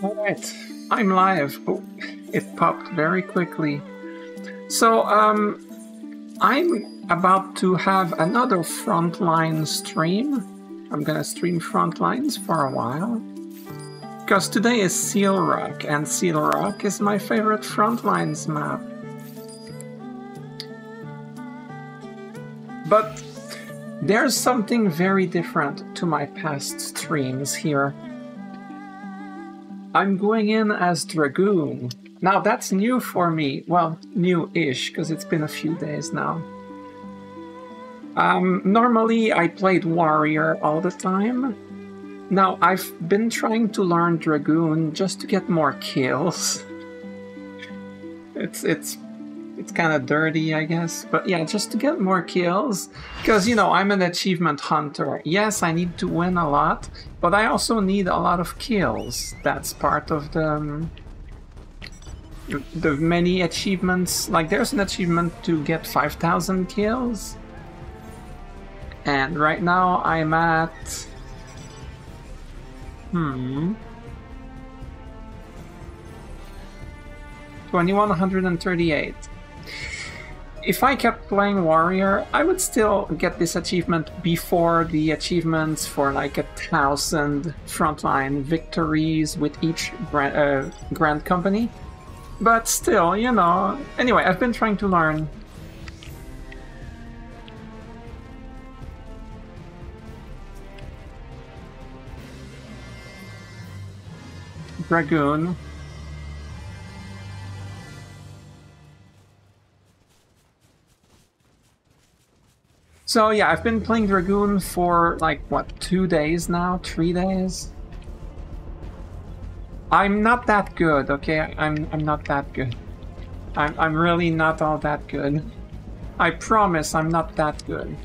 Alright, I'm live. Oh, it popped very quickly. So, um, I'm about to have another Frontline stream. I'm gonna stream Frontlines for a while. Because today is Seal Rock, and Seal Rock is my favorite Frontlines map. But there's something very different to my past streams here. I'm going in as Dragoon. Now that's new for me. Well, new-ish, because it's been a few days now. Um, normally I played Warrior all the time. Now I've been trying to learn Dragoon just to get more kills. It's it's it's kind of dirty, I guess. But yeah, just to get more kills. Because, you know, I'm an achievement hunter. Yes, I need to win a lot, but I also need a lot of kills. That's part of the... Um, the many achievements. Like, there's an achievement to get 5,000 kills. And right now I'm at... Hmm... 2138 if I kept playing Warrior, I would still get this achievement before the achievements for like a thousand frontline victories with each brand, uh, Grand Company. But still, you know. Anyway, I've been trying to learn. Dragoon. So yeah, I've been playing Dragoon for like, what, two days now? Three days? I'm not that good, okay? I'm, I'm not that good. I'm, I'm really not all that good. I promise I'm not that good.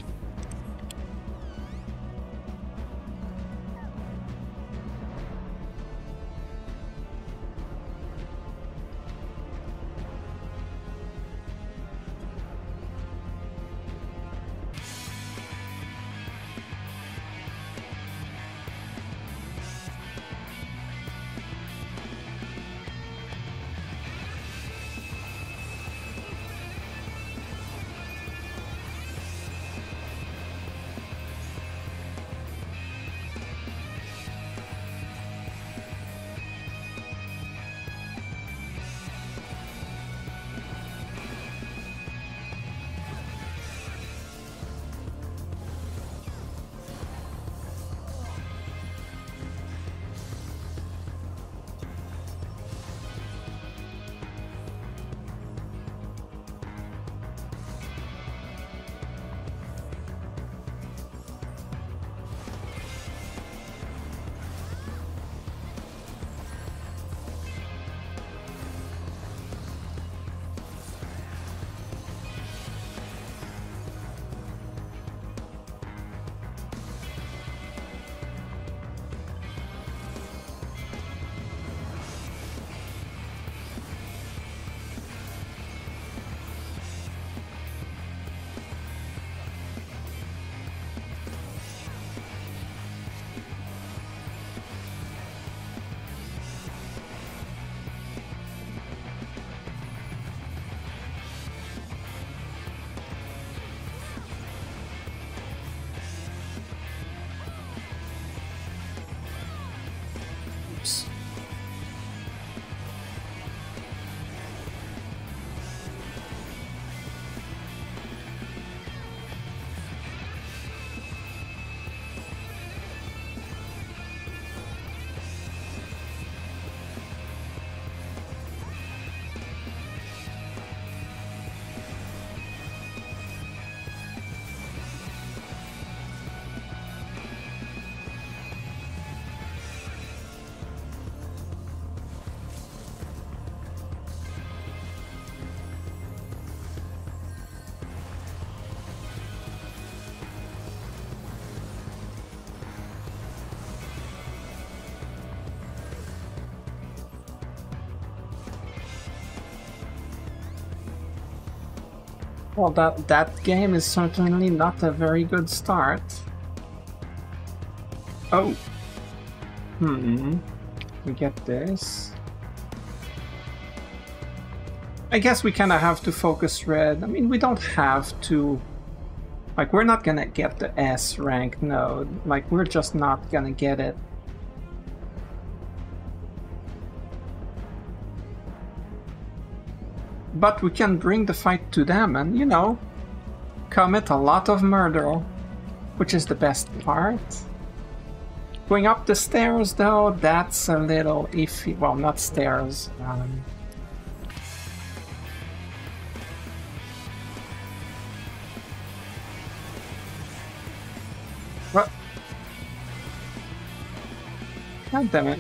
Well, that, that game is certainly not a very good start. Oh. Hmm. We get this. I guess we kind of have to focus red. I mean, we don't have to. Like, we're not gonna get the S rank node. Like, we're just not gonna get it. But we can bring the fight to them and, you know, commit a lot of murder, which is the best part. Going up the stairs, though, that's a little iffy. Well, not stairs. Um, What? God damn it.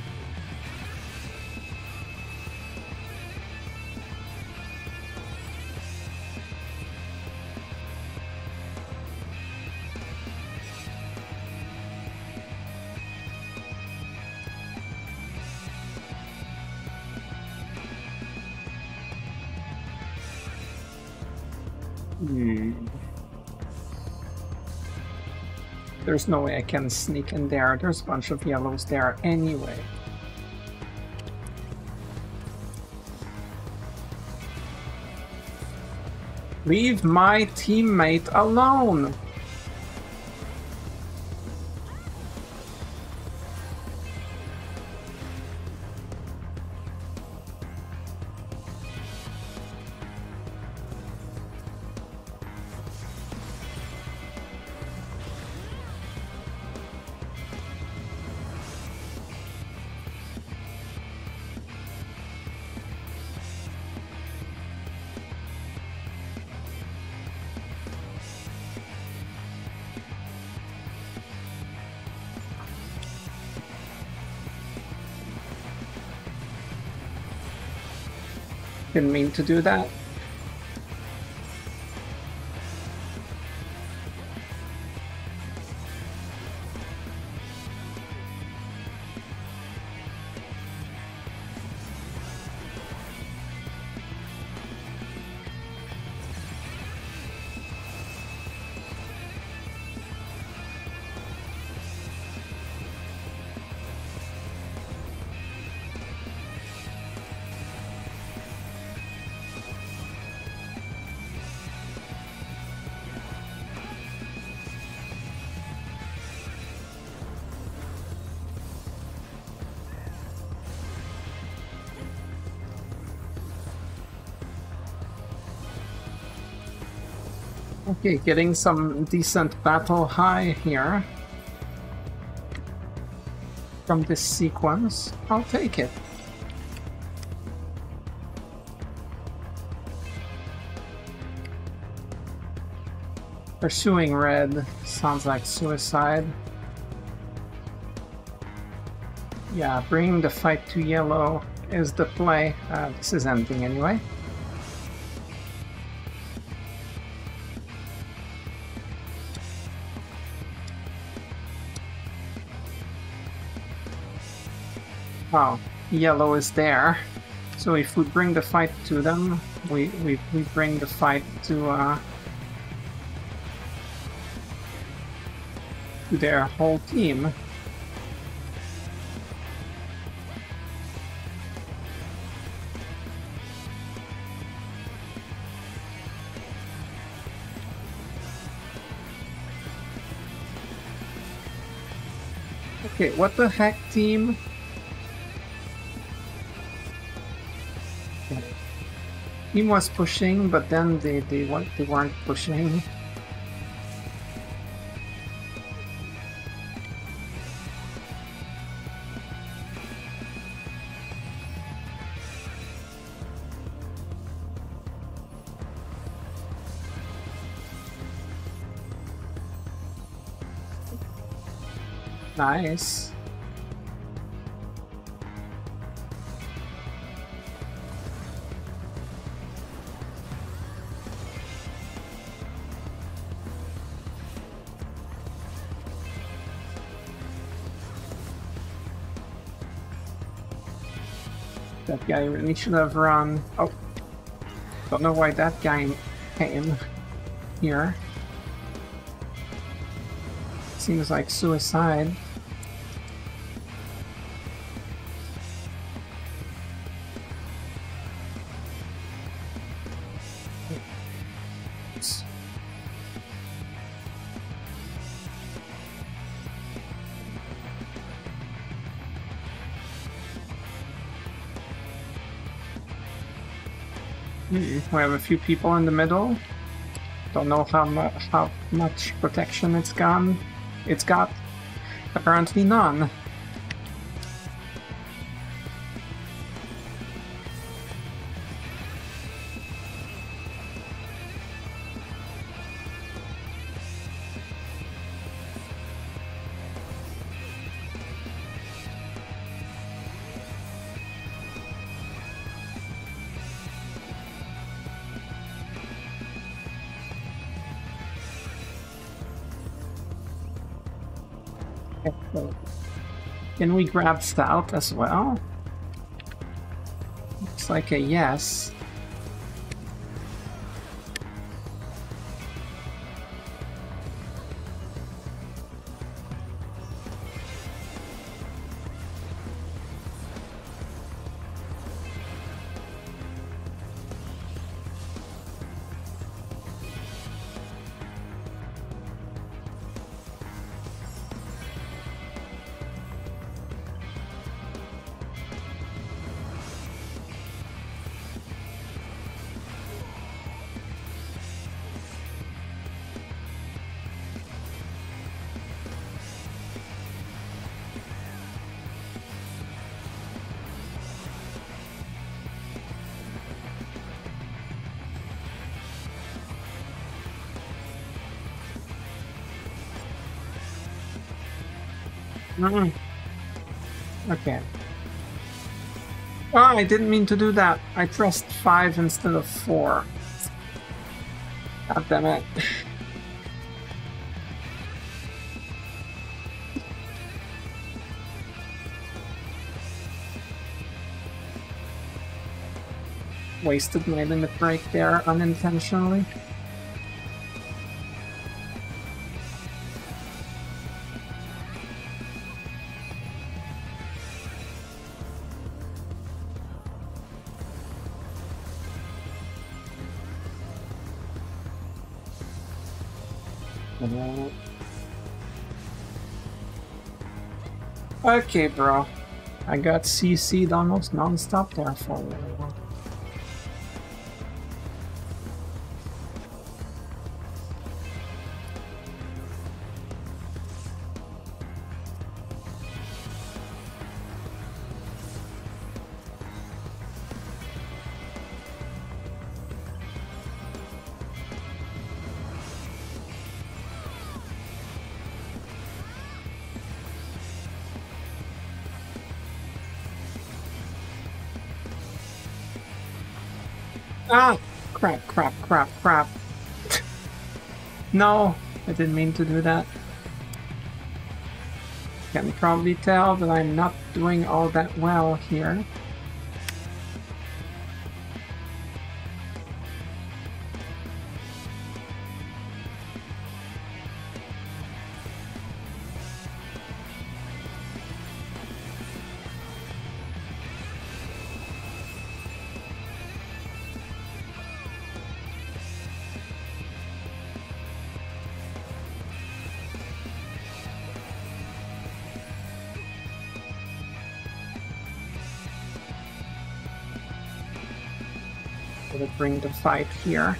There's no way I can sneak in there. There's a bunch of yellows there anyway. Leave my teammate alone! Didn't mean to do that. Okay, getting some decent battle high here. From this sequence. I'll take it. Pursuing red sounds like suicide. Yeah, bringing the fight to yellow is the play. Uh, this is ending anyway. Wow, yellow is there. So if we bring the fight to them, we, we, we bring the fight to, uh, to their whole team. Okay, what the heck, team? Team was pushing, but then they they they weren't pushing. Nice. That guy really should have run. Oh. Don't know why that guy came here. Seems like suicide. We have a few people in the middle. Don't know how, mu- how much protection it's gone. It's got. Apparently none. Can we grab stout as well? Looks like a yes. Mm. Okay. Oh, I didn't mean to do that. I pressed 5 instead of 4. God damn it. Wasted my limit break there unintentionally. Okay, bro. I got CC'd almost non-stop there for a while. No, I didn't mean to do that. You Can probably tell that I'm not doing all that well here. Will it bring the fight here?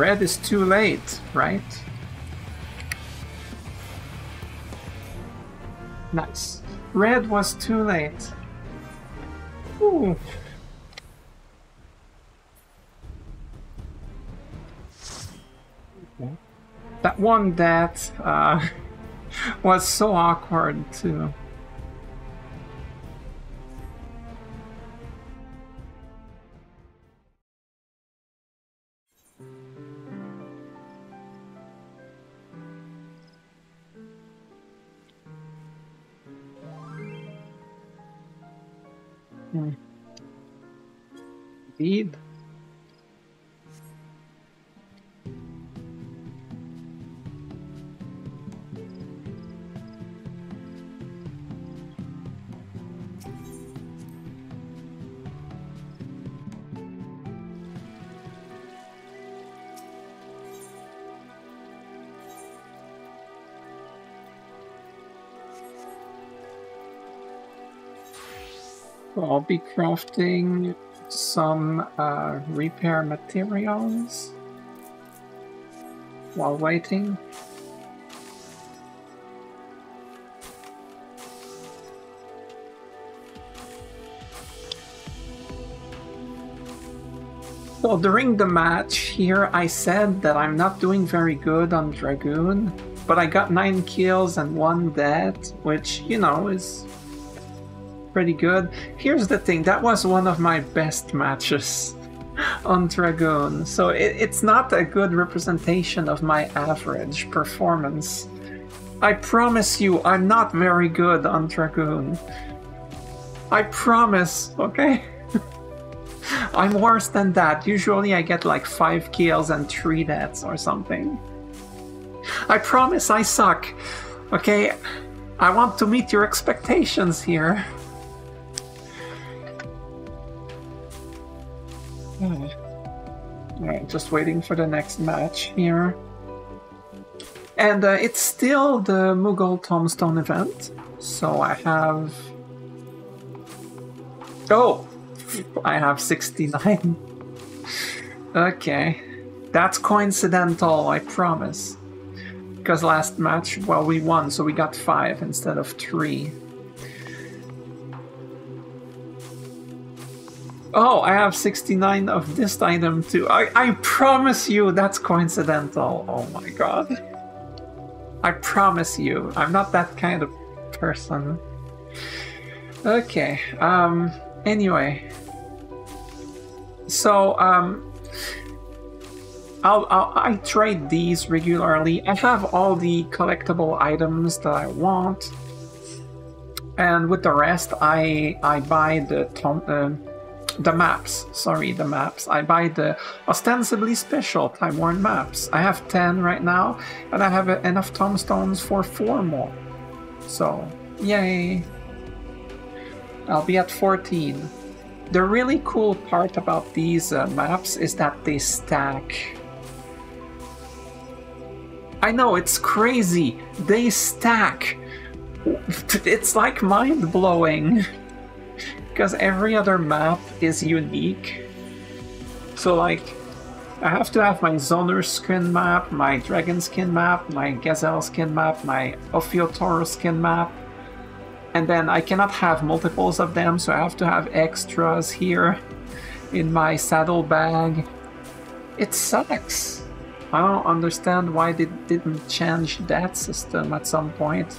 Red is too late, right? Nice. Red was too late. Ooh. That one that uh, was so awkward too. I'll be crafting some uh, repair materials while waiting. So during the match here, I said that I'm not doing very good on Dragoon, but I got 9 kills and 1 death, which, you know, is pretty good. Here's the thing, that was one of my best matches on Dragoon, so it, it's not a good representation of my average performance. I promise you, I'm not very good on Dragoon. I promise, okay? I'm worse than that. Usually I get like 5 kills and 3 deaths or something. I promise I suck. Okay, I want to meet your expectations here. Just waiting for the next match here. And uh, it's still the Moogle Tomestone event, so I have... Oh! I have 69. okay. That's coincidental, I promise. Because last match, well, we won, so we got 5 instead of 3. Oh, I have 69 of this item too. I, I promise you that's coincidental. Oh my god. I promise you. I'm not that kind of person. Okay, um, anyway. So, um, I'll, I'll, I trade these regularly. I have all the collectible items that I want. And with the rest, I I buy the uh, the maps. Sorry, the maps. I buy the ostensibly special Time Worn maps. I have 10 right now, and I have enough tomestones for 4 more. So, yay! I'll be at 14. The really cool part about these uh, maps is that they stack. I know, it's crazy! They stack! It's like mind-blowing! because every other map is unique. So like, I have to have my Zonure skin map, my Dragon skin map, my Gazelle skin map, my Ophiotauro skin map, and then I cannot have multiples of them, so I have to have extras here in my saddle bag. It sucks. I don't understand why they didn't change that system at some point.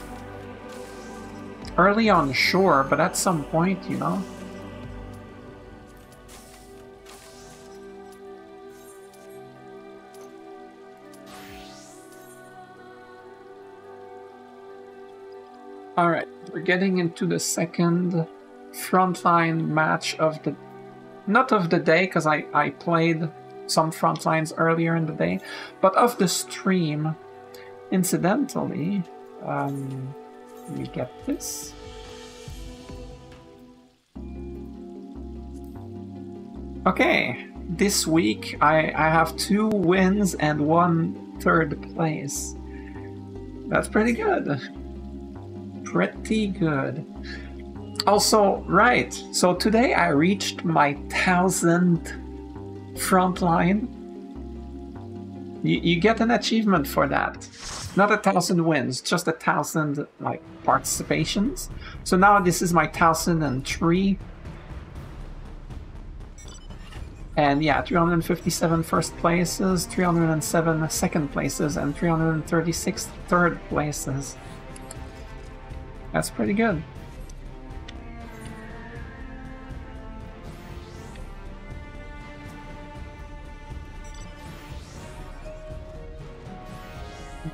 Early on, sure, but at some point, you know? Alright, we're getting into the second frontline match of the... Not of the day, because I, I played some frontlines earlier in the day, but of the stream. Incidentally, um, we get this. Okay, this week I, I have two wins and one third place. That's pretty good. Pretty good. Also, right, so today I reached my thousandth frontline. You, you get an achievement for that. Not a thousand wins, just a thousand like participations. So now this is my thousand and three. And yeah, 357 first places, 307 second places, and 336 third places. That's pretty good.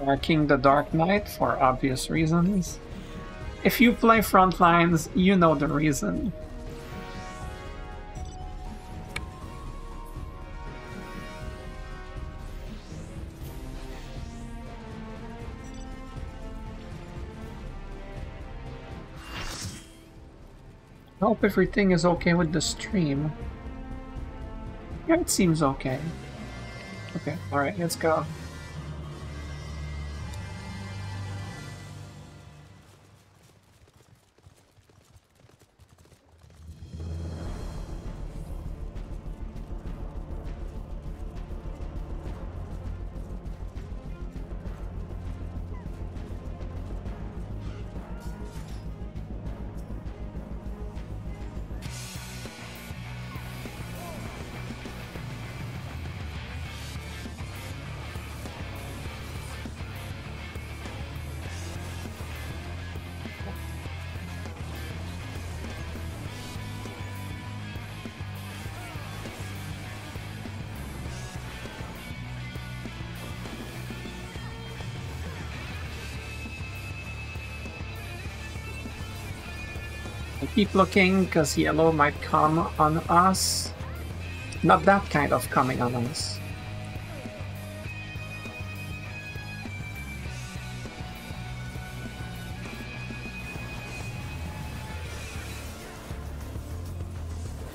Marking the Dark Knight for obvious reasons. If you play Frontlines, you know the reason. Hope everything is okay with the stream. Yeah, it seems okay. Okay, alright, let's go. Keep looking, because yellow might come on us. Not that kind of coming on us.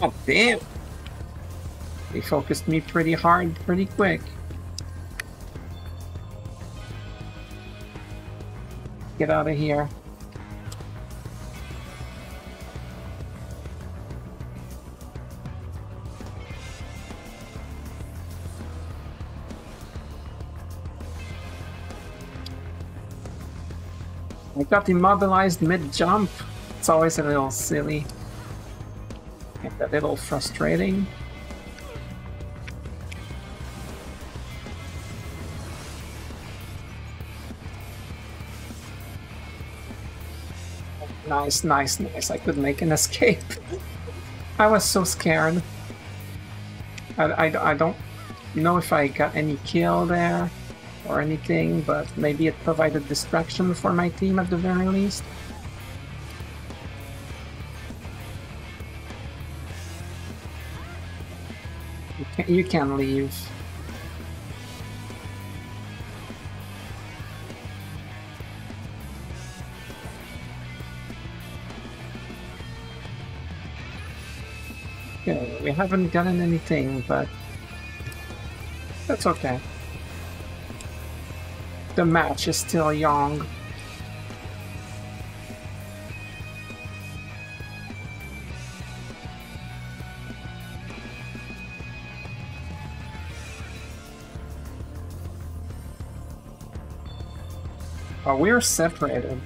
Oh, damn! They focused me pretty hard, pretty quick. Get out of here. Got immobilized mid-jump. It's always a little silly. And a little frustrating. Nice, nice, nice. I could make an escape. I was so scared. I, I, I don't know if I got any kill there or anything, but maybe it provided distraction for my team at the very least. You can, you can leave. Okay, we haven't gotten anything, but that's okay the match is still young. Oh, we're separated.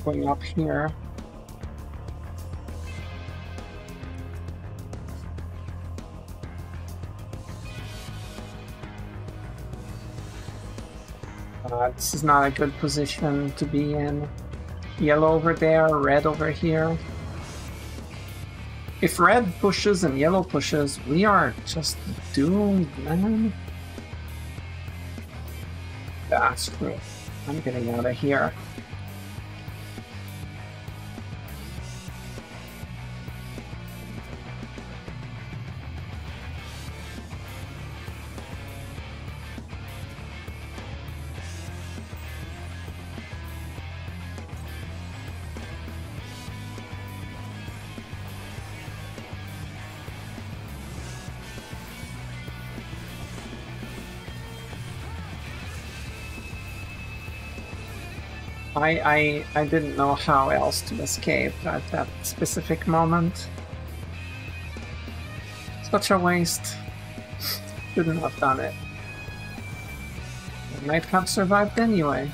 Going up here. Uh, this is not a good position to be in. Yellow over there, red over here. If red pushes and yellow pushes, we are just doomed, man. Ah, screw it. I'm getting out of here. I, I, I didn't know how else to escape at that specific moment. Such a waste. Shouldn't have done it. I might have survived anyway.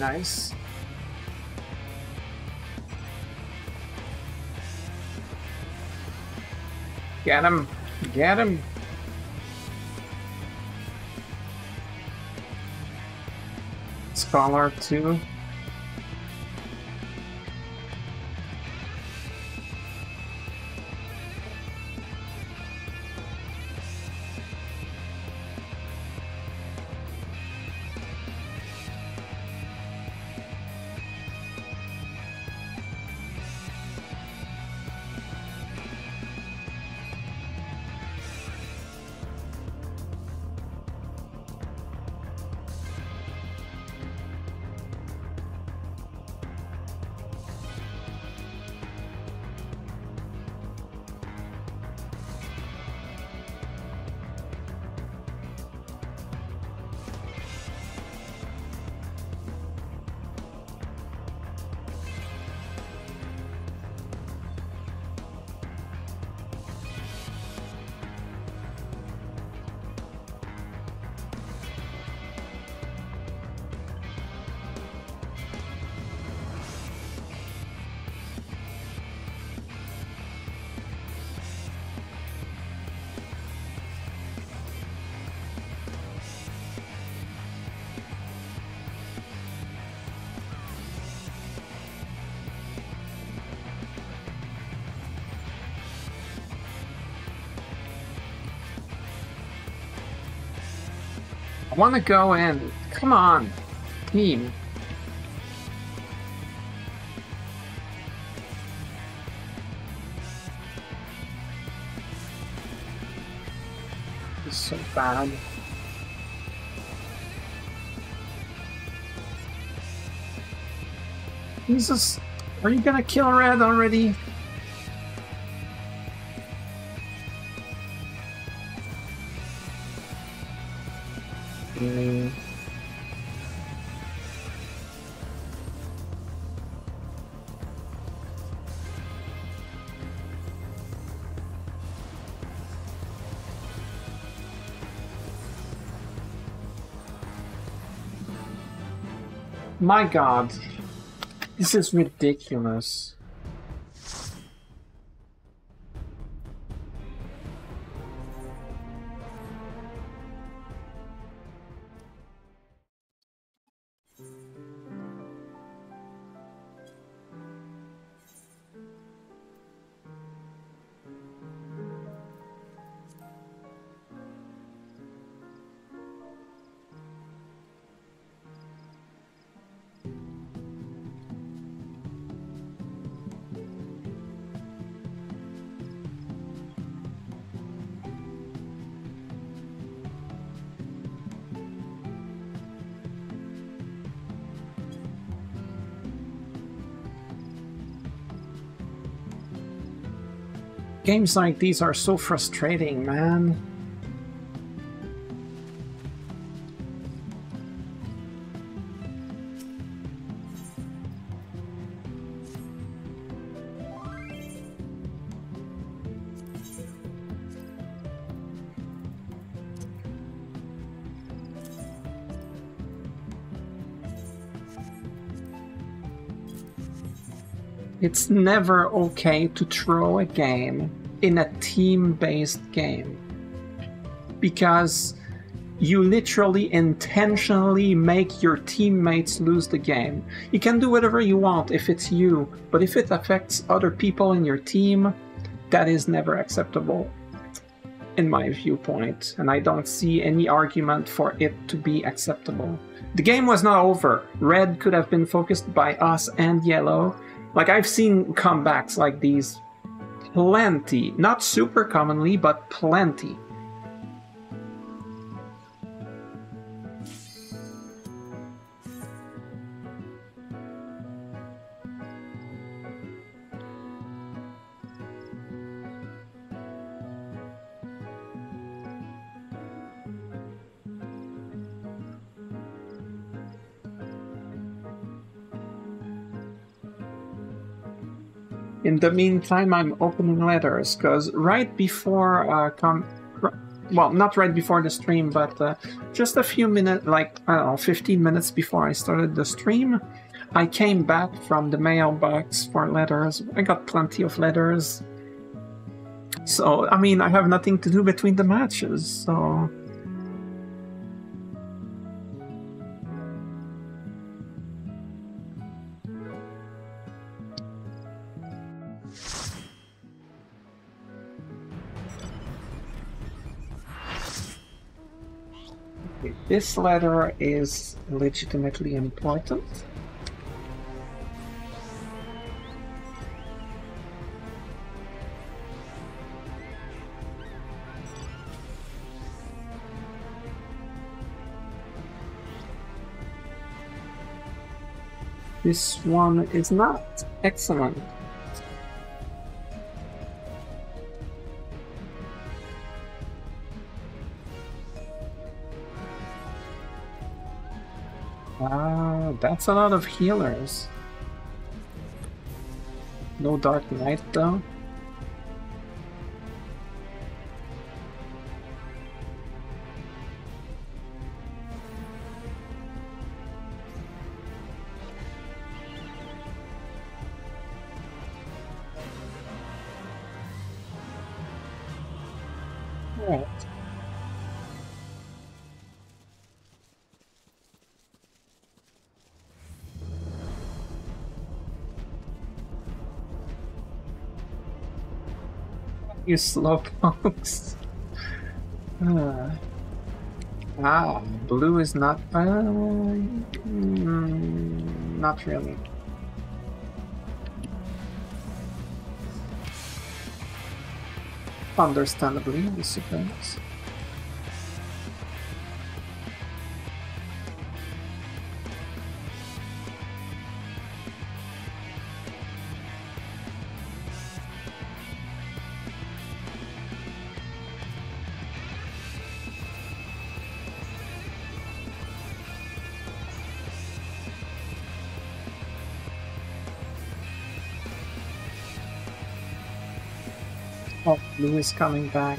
nice. Get him! Get him! Scholar 2. Want to go in. Come on, team. This is so bad. Jesus, are you gonna kill Red already? My god. This is ridiculous. Games like these are so frustrating, man. It's never okay to throw a game in a team-based game. Because you literally intentionally make your teammates lose the game. You can do whatever you want if it's you, but if it affects other people in your team, that is never acceptable in my viewpoint, and I don't see any argument for it to be acceptable. The game was not over. Red could have been focused by us and yellow. Like I've seen comebacks like these plenty. Not super commonly, but plenty. The meantime, I'm opening letters because right before uh, com- well, not right before the stream, but uh, just a few minutes, like, I don't know, 15 minutes before I started the stream, I came back from the mailbox for letters. I got plenty of letters. So, I mean, I have nothing to do between the matches, so. This letter is legitimately important. This one is not excellent. That's a lot of healers. No Dark Knight though. You slowpokes. Uh, ah, blue is not. Uh, mm, not really. Understandably, I suppose. Blue coming back.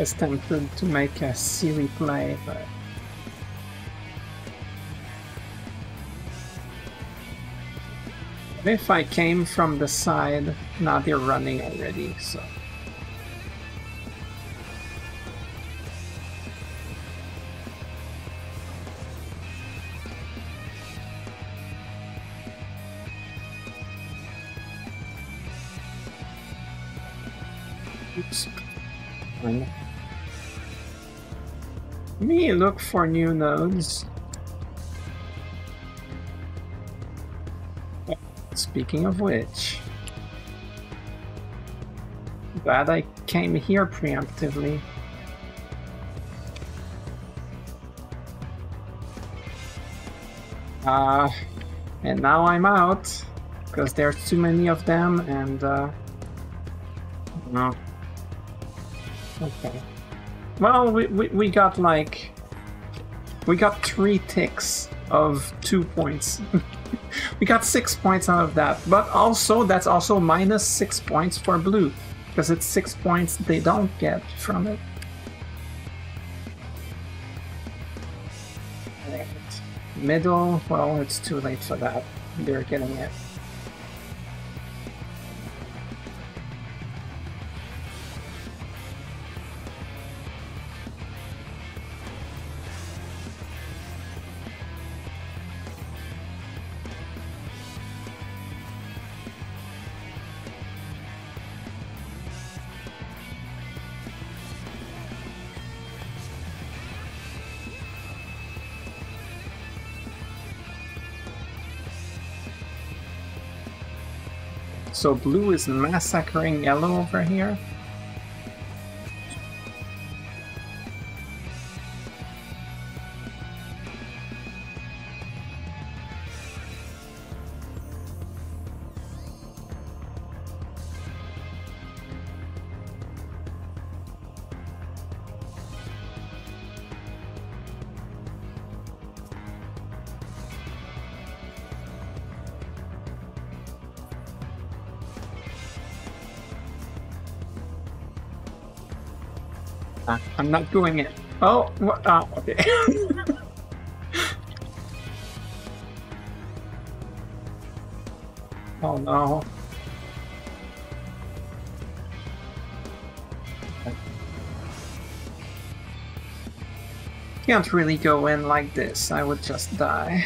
Was tempted to make a Siri play, but if I came from the side, now they're running already, so. For new nodes. Speaking of which, glad I came here preemptively. Uh, and now I'm out because there's too many of them and uh, no. Okay. Well, we, we, we got like... We got three ticks of two points. we got six points out of that. But also, that's also minus six points for blue. Because it's six points they don't get from it. Middle, well, it's too late for that. They're getting it. So blue is massacring yellow over here. I'm not doing it. Oh, okay. oh no. Can't really go in like this, I would just die.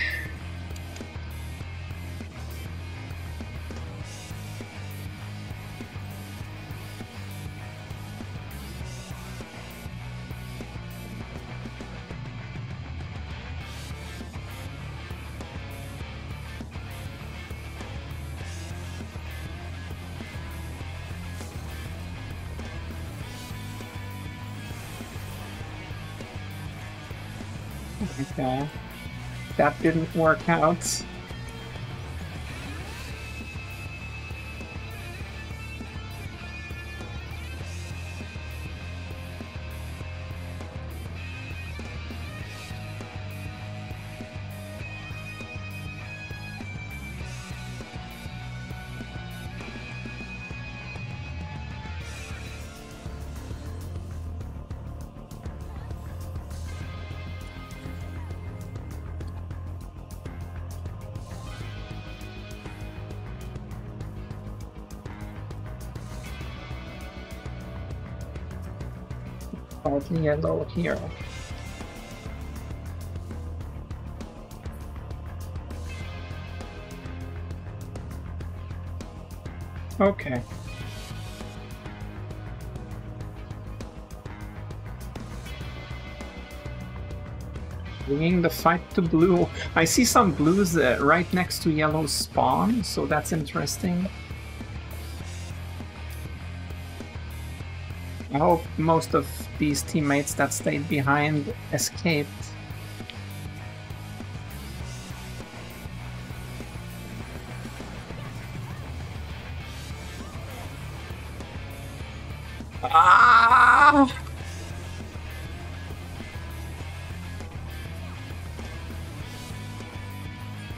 Didn't work out. Yellow here. Okay. Bringing the fight to blue. I see some blues uh, right next to yellow spawn, so that's interesting. I hope most of these teammates that stayed behind escaped. Ah!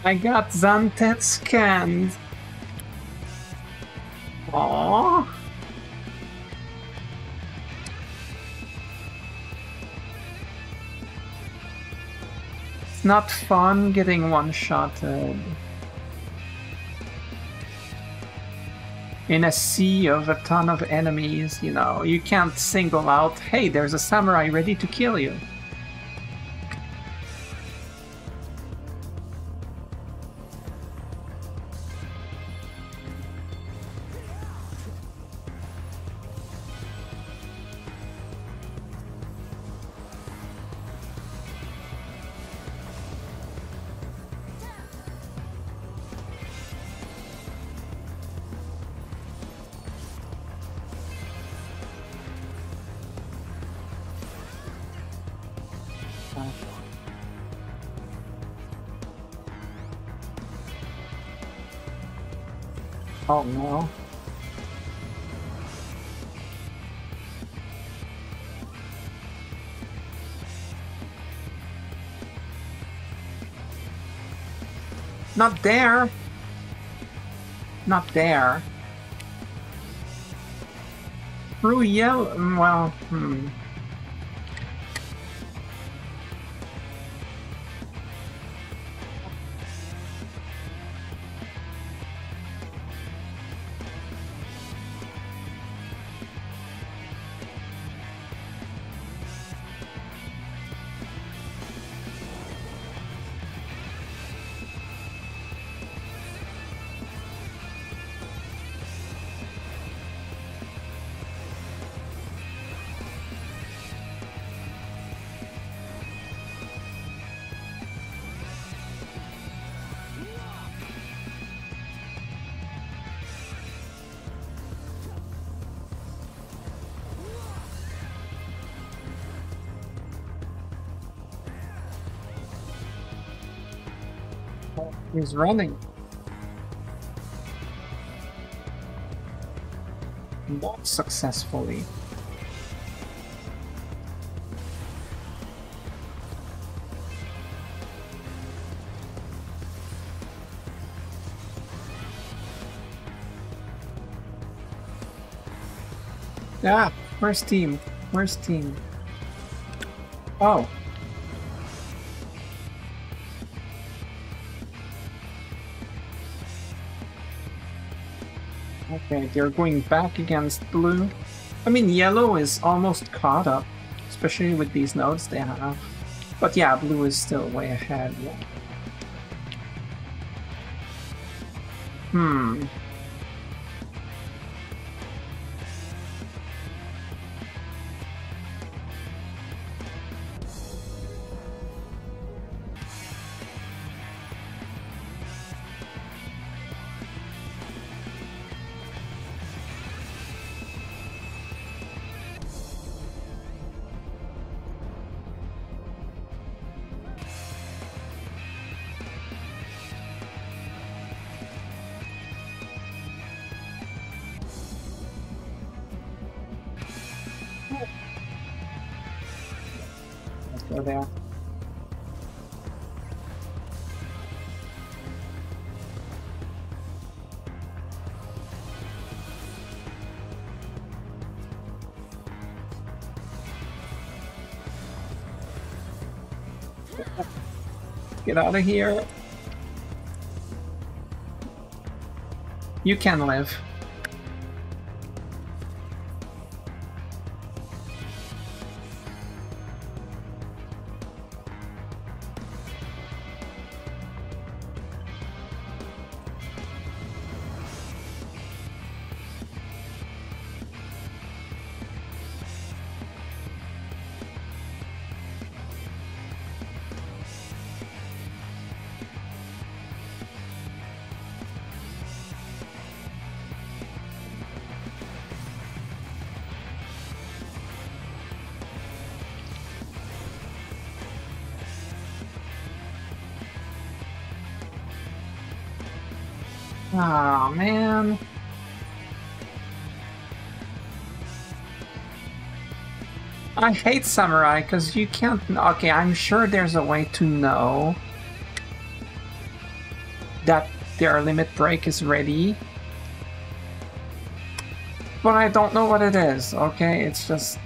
I got Zantetsuken'd. Not fun getting one-shotted. In a sea of a ton of enemies, you know, you can't single out, hey, there's a samurai ready to kill you. No. Not there. Not there. Through yellow. Well, hmm. He's running. Not successfully. Ah, where's team? Where's team? Oh. Okay, they're going back against blue. I mean, yellow is almost caught up, especially with these nodes they have. But yeah, blue is still way ahead. Hmm. Get out of here. You can live. I hate Samurai because you can't. Okay, I'm sure there's a way to know that their limit break is ready. But I don't know what it is, okay? It's just.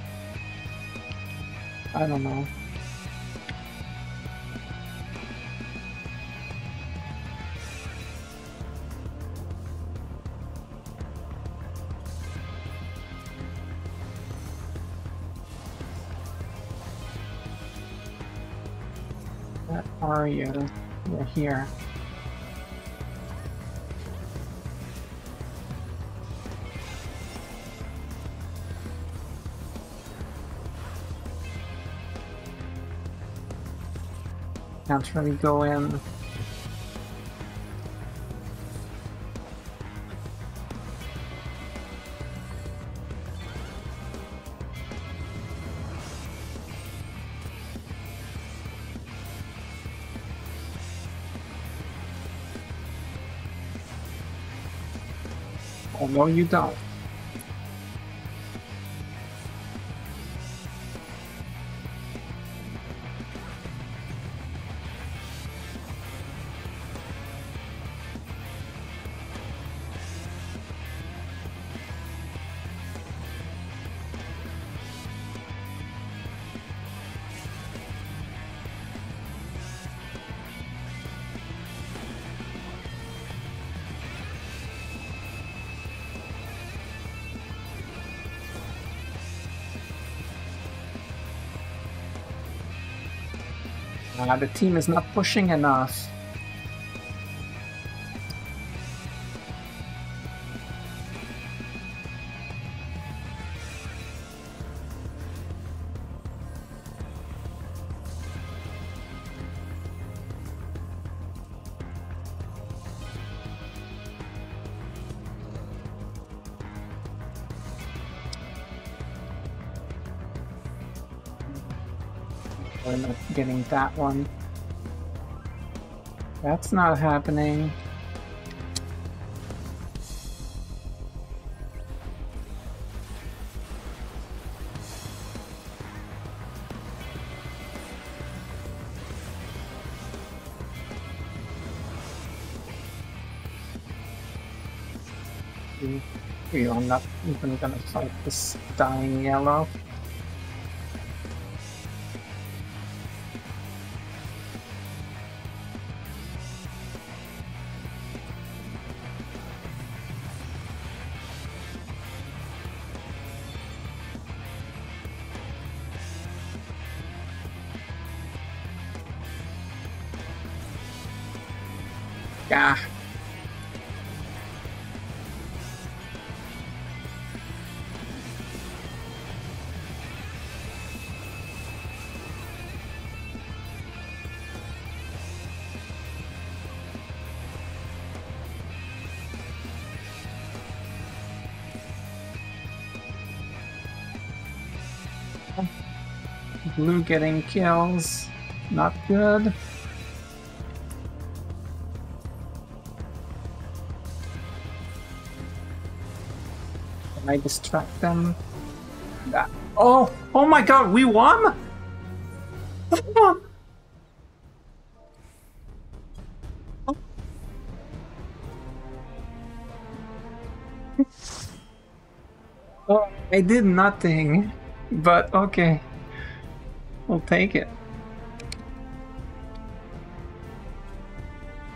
I don't know. You're here. Can't really go in. No, you don't. Uh, the team is not pushing enough. That one. That's not happening. We are not even gonna fight this dying yellow. Blue getting kills. Not good. Can I distract them? Oh, oh my god, we won? Oh, I did nothing, but okay. We'll take it.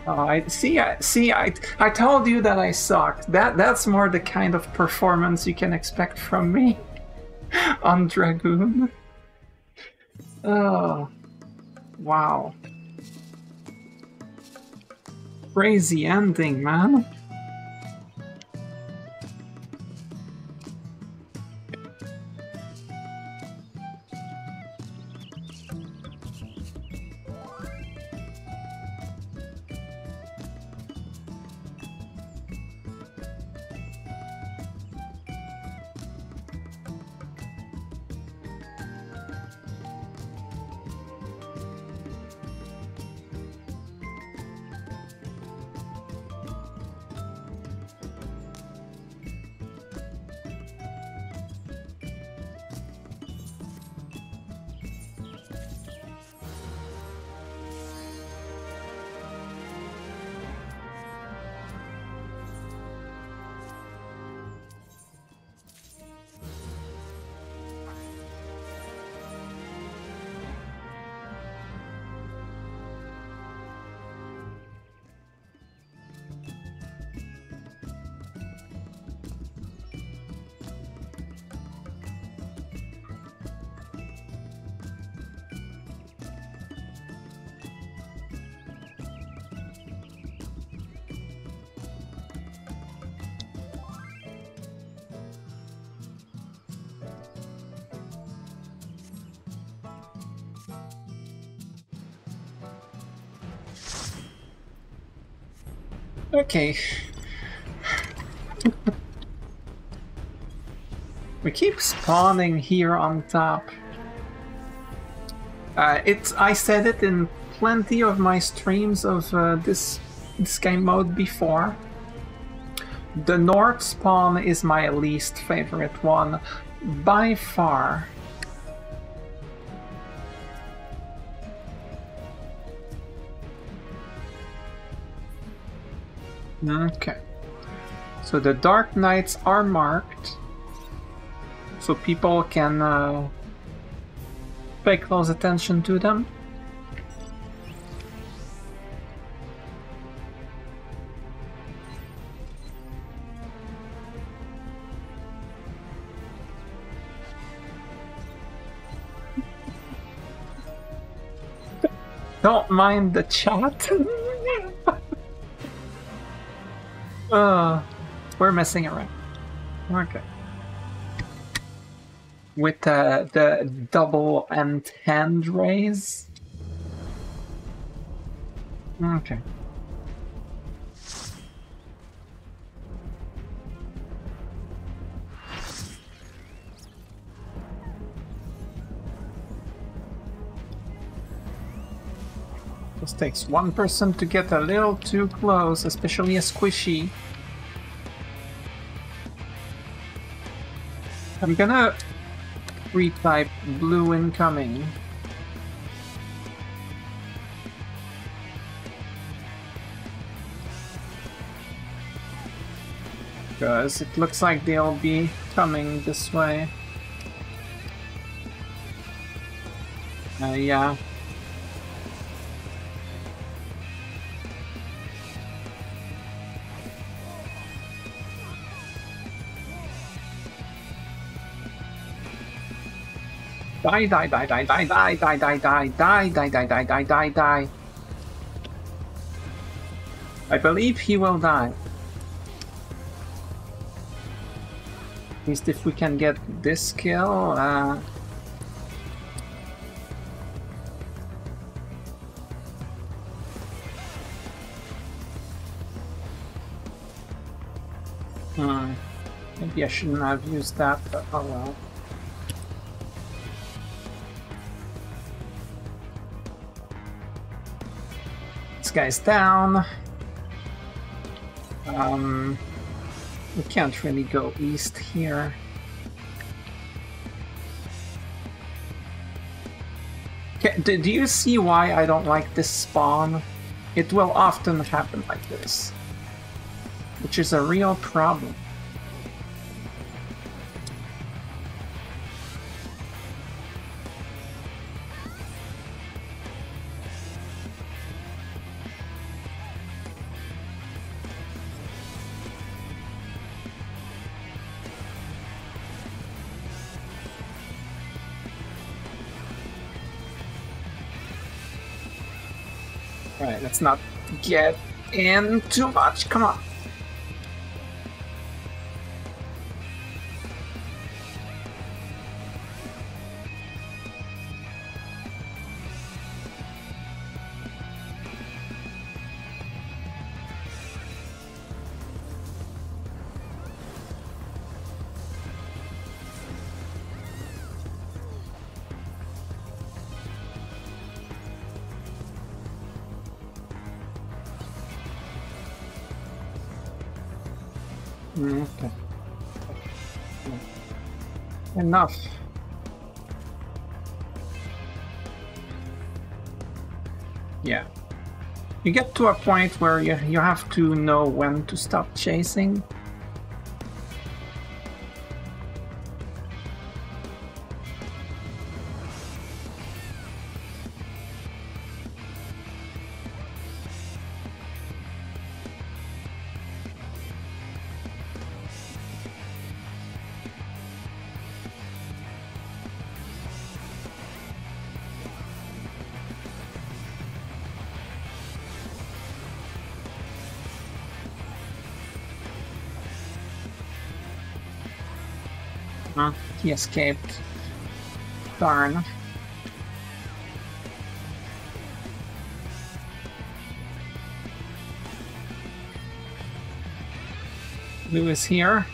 Oh, I see. I see. I I told you that I sucked. That that's more the kind of performance you can expect from me on Dragoon. Oh, wow! Crazy ending, man. Okay. we keep spawning here on top. Uh, it's I said it in plenty of my streams of uh, this this game mode before. The north spawn is my least favorite one by far. Okay. So the Dark Knights are marked. So people can uh, pay close attention to them. Don't mind the chat. Uh, we're messing around. Okay. With uh, the double and hand raise. Okay. Takes one person to get a little too close, especially a squishy. I'm gonna retype blue incoming. Because it looks like they'll be coming this way. Uh, yeah. Die, die, die, die, die, die, die, die, die, die, die, die, die, die, die, die. I believe he will die. At least if we can get this kill, uh... Hmm. Maybe I shouldn't have used that, but oh well. Guy's down. Um, we can't really go east here. Do, do you see why I don't like this spawn? It will often happen like this which is a real problem. Let's not get in too much. Come on. Enough. Yeah. You get to a point where you, you have to know when to stop chasing. He escaped. Darn. Blue is here.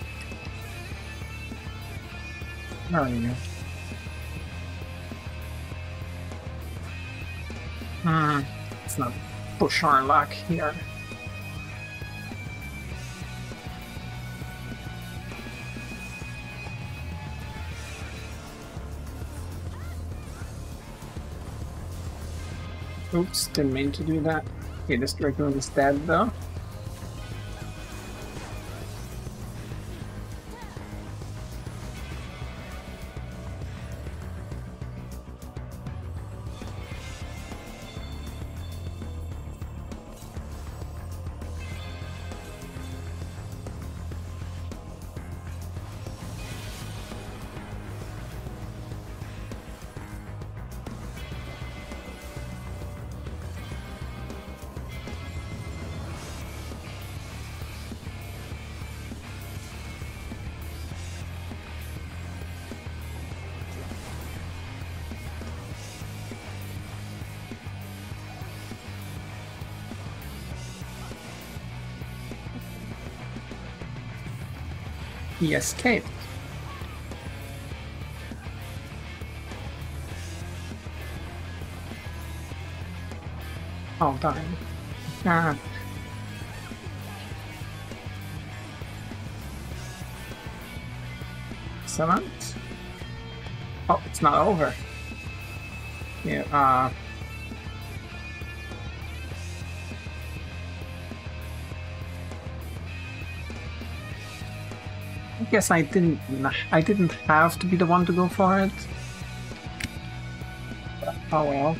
Where are you? Hmm. Let's not push our luck here. Oops, didn't mean to do that. Okay, this is dead though. Escaped. Oh, darn. Ah. Excellent. Oh, it's not over. Yeah, uh... guess I didn't I didn't have to be the one to go for it. Oh well.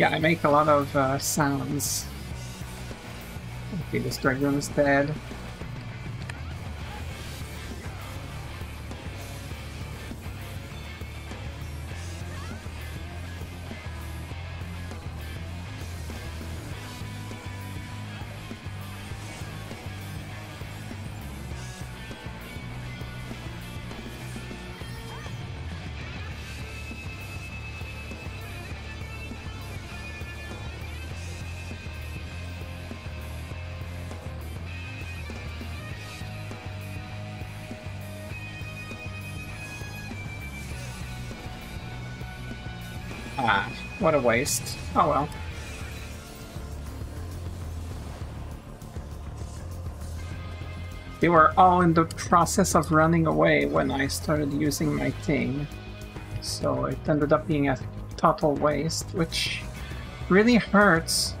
Yeah, I make a lot of uh, sounds. Okay, this dragon is dead. What a waste. Oh well. They were all in the process of running away when I started using my thing. So it ended up being a total waste, which really hurts.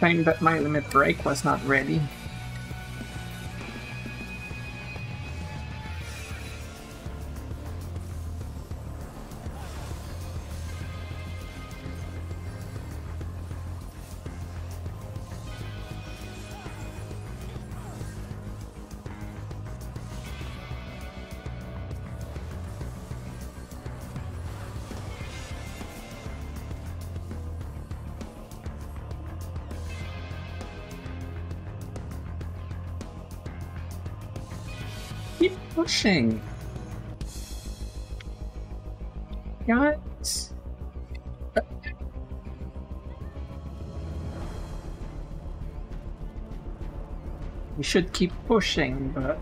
Shame that my limit break was not ready. Guys. We should keep pushing, but...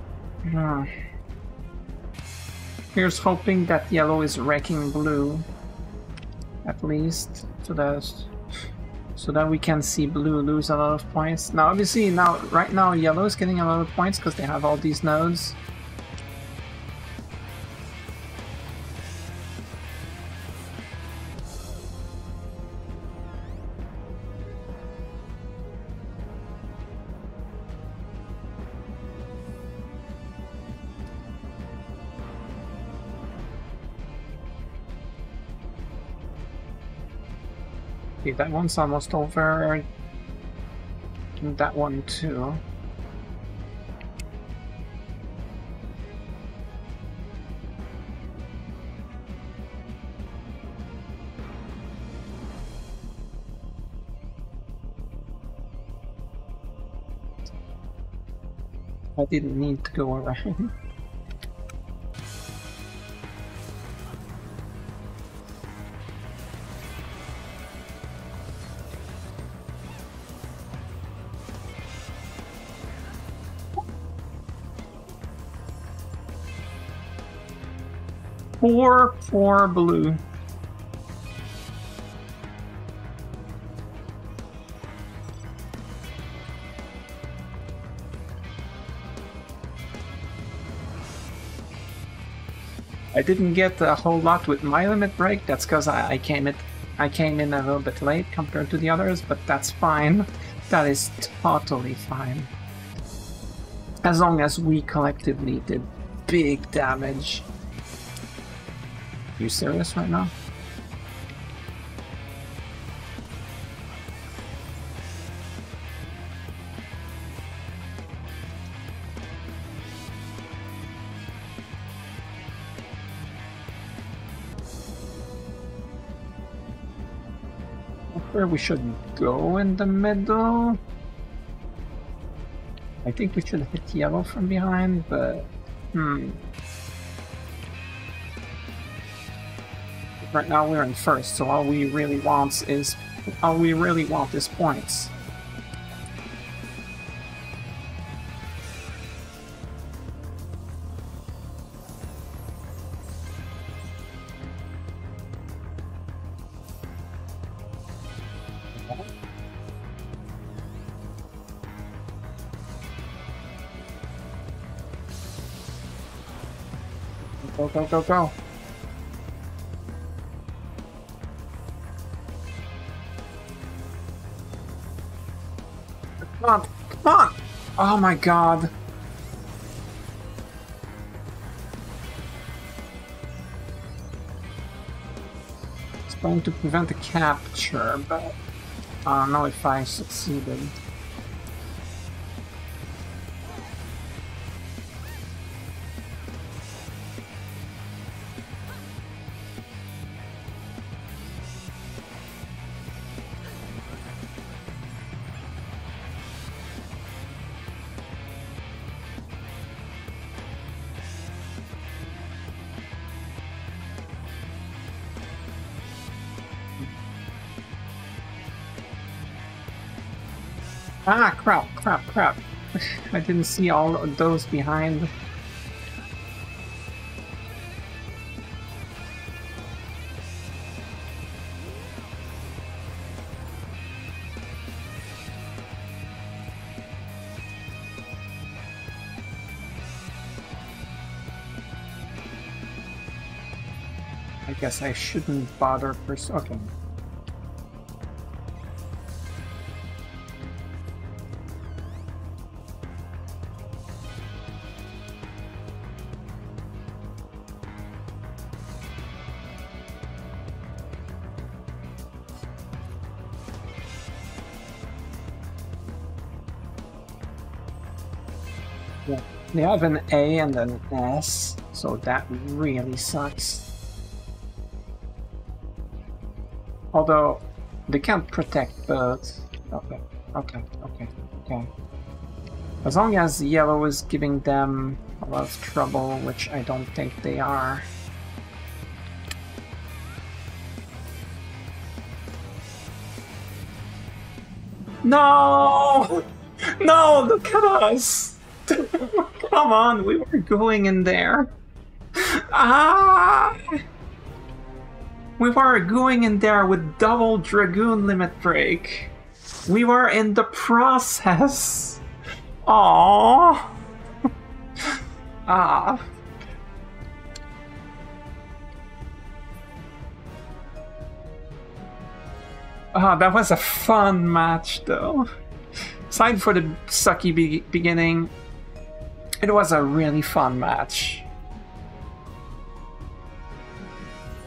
Uh, here's hoping that yellow is wrecking blue. At least. So that, so that we can see blue lose a lot of points. Now obviously, now right now yellow is getting a lot of points because they have all these nodes. That one's almost over. That one too. I didn't need to go around. Poor, poor blue. I didn't get a whole lot with my limit break. That's because I, I came it, I came in a little bit late compared to the others, but that's fine. That is totally fine. As long as we collectively did big damage. You serious right now? Where we should go in the middle? I think we should hit yellow from behind, but hmm. Right now we're in first, so all we really want is all we really want is points. Go, go, go, go. On, come on! Oh my god. It's going to prevent the capture, but I don't know if I succeeded. Crap, crap, crap. I didn't see all of those behind. I guess I shouldn't bother pers- okay. They have an A and an S, so that really sucks. Although, they can't protect both. Okay, okay, okay, okay. As long as yellow is giving them a lot of trouble, which I don't think they are. No! No, look at us! Come on, we were going in there. Ah! We were going in there with double Dragoon limit break. We were in the process. Aww. ah. Ah, that was a fun match though. Aside for the sucky be beginning, it was a really fun match.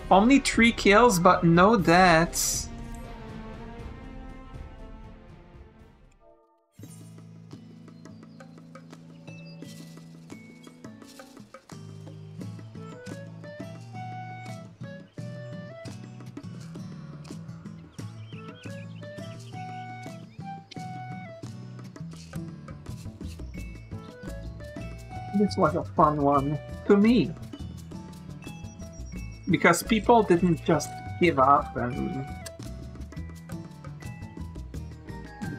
Only three kills, but no deaths. This was a fun one to me. Because people didn't just give up and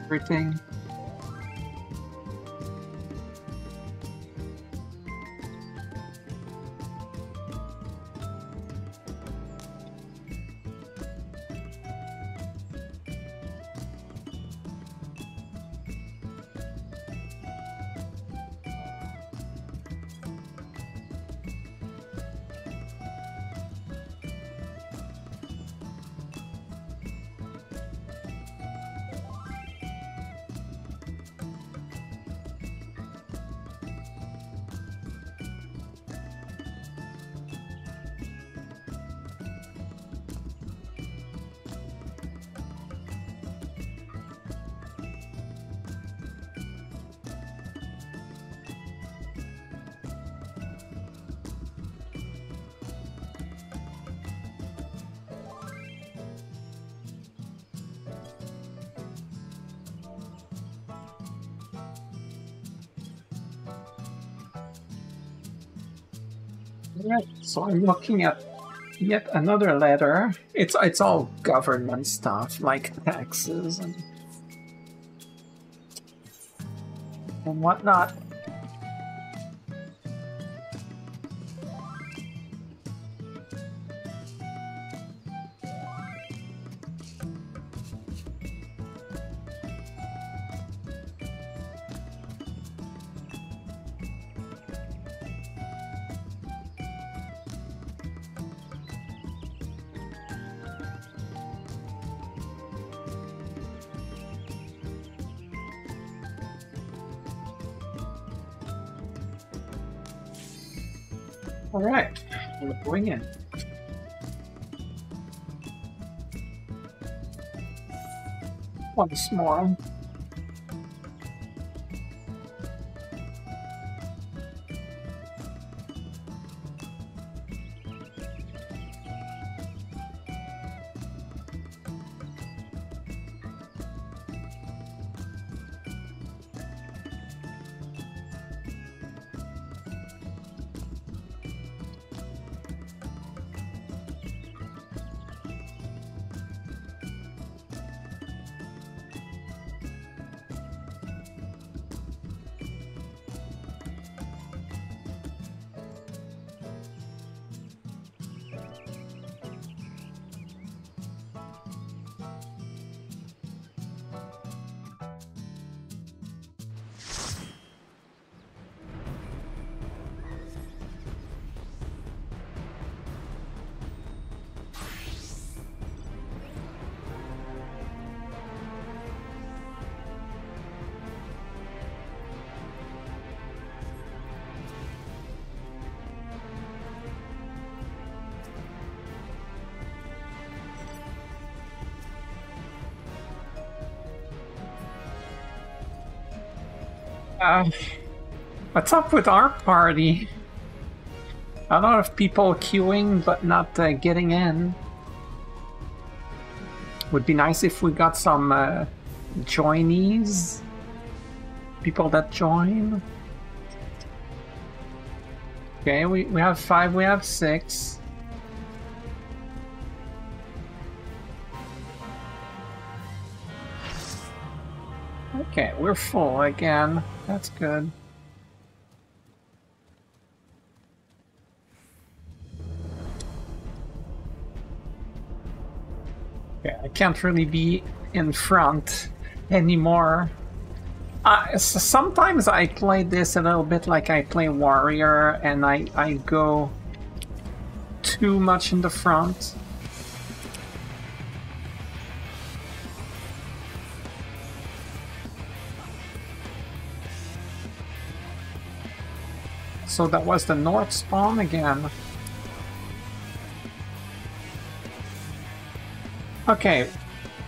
everything. So I'm looking at yet another letter. It's it's all government stuff like taxes and and whatnot. Once what's up with our party? A lot of people queuing but not uh, getting in. Would be nice if we got some uh, joinees. People that join. Okay, we, we have five, we have six. Okay, we're full again. That's good. Can't really be in front anymore. Sometimes I play this a little bit like I play Warrior and I, I go too much in the front. So that was the north spawn again. Okay,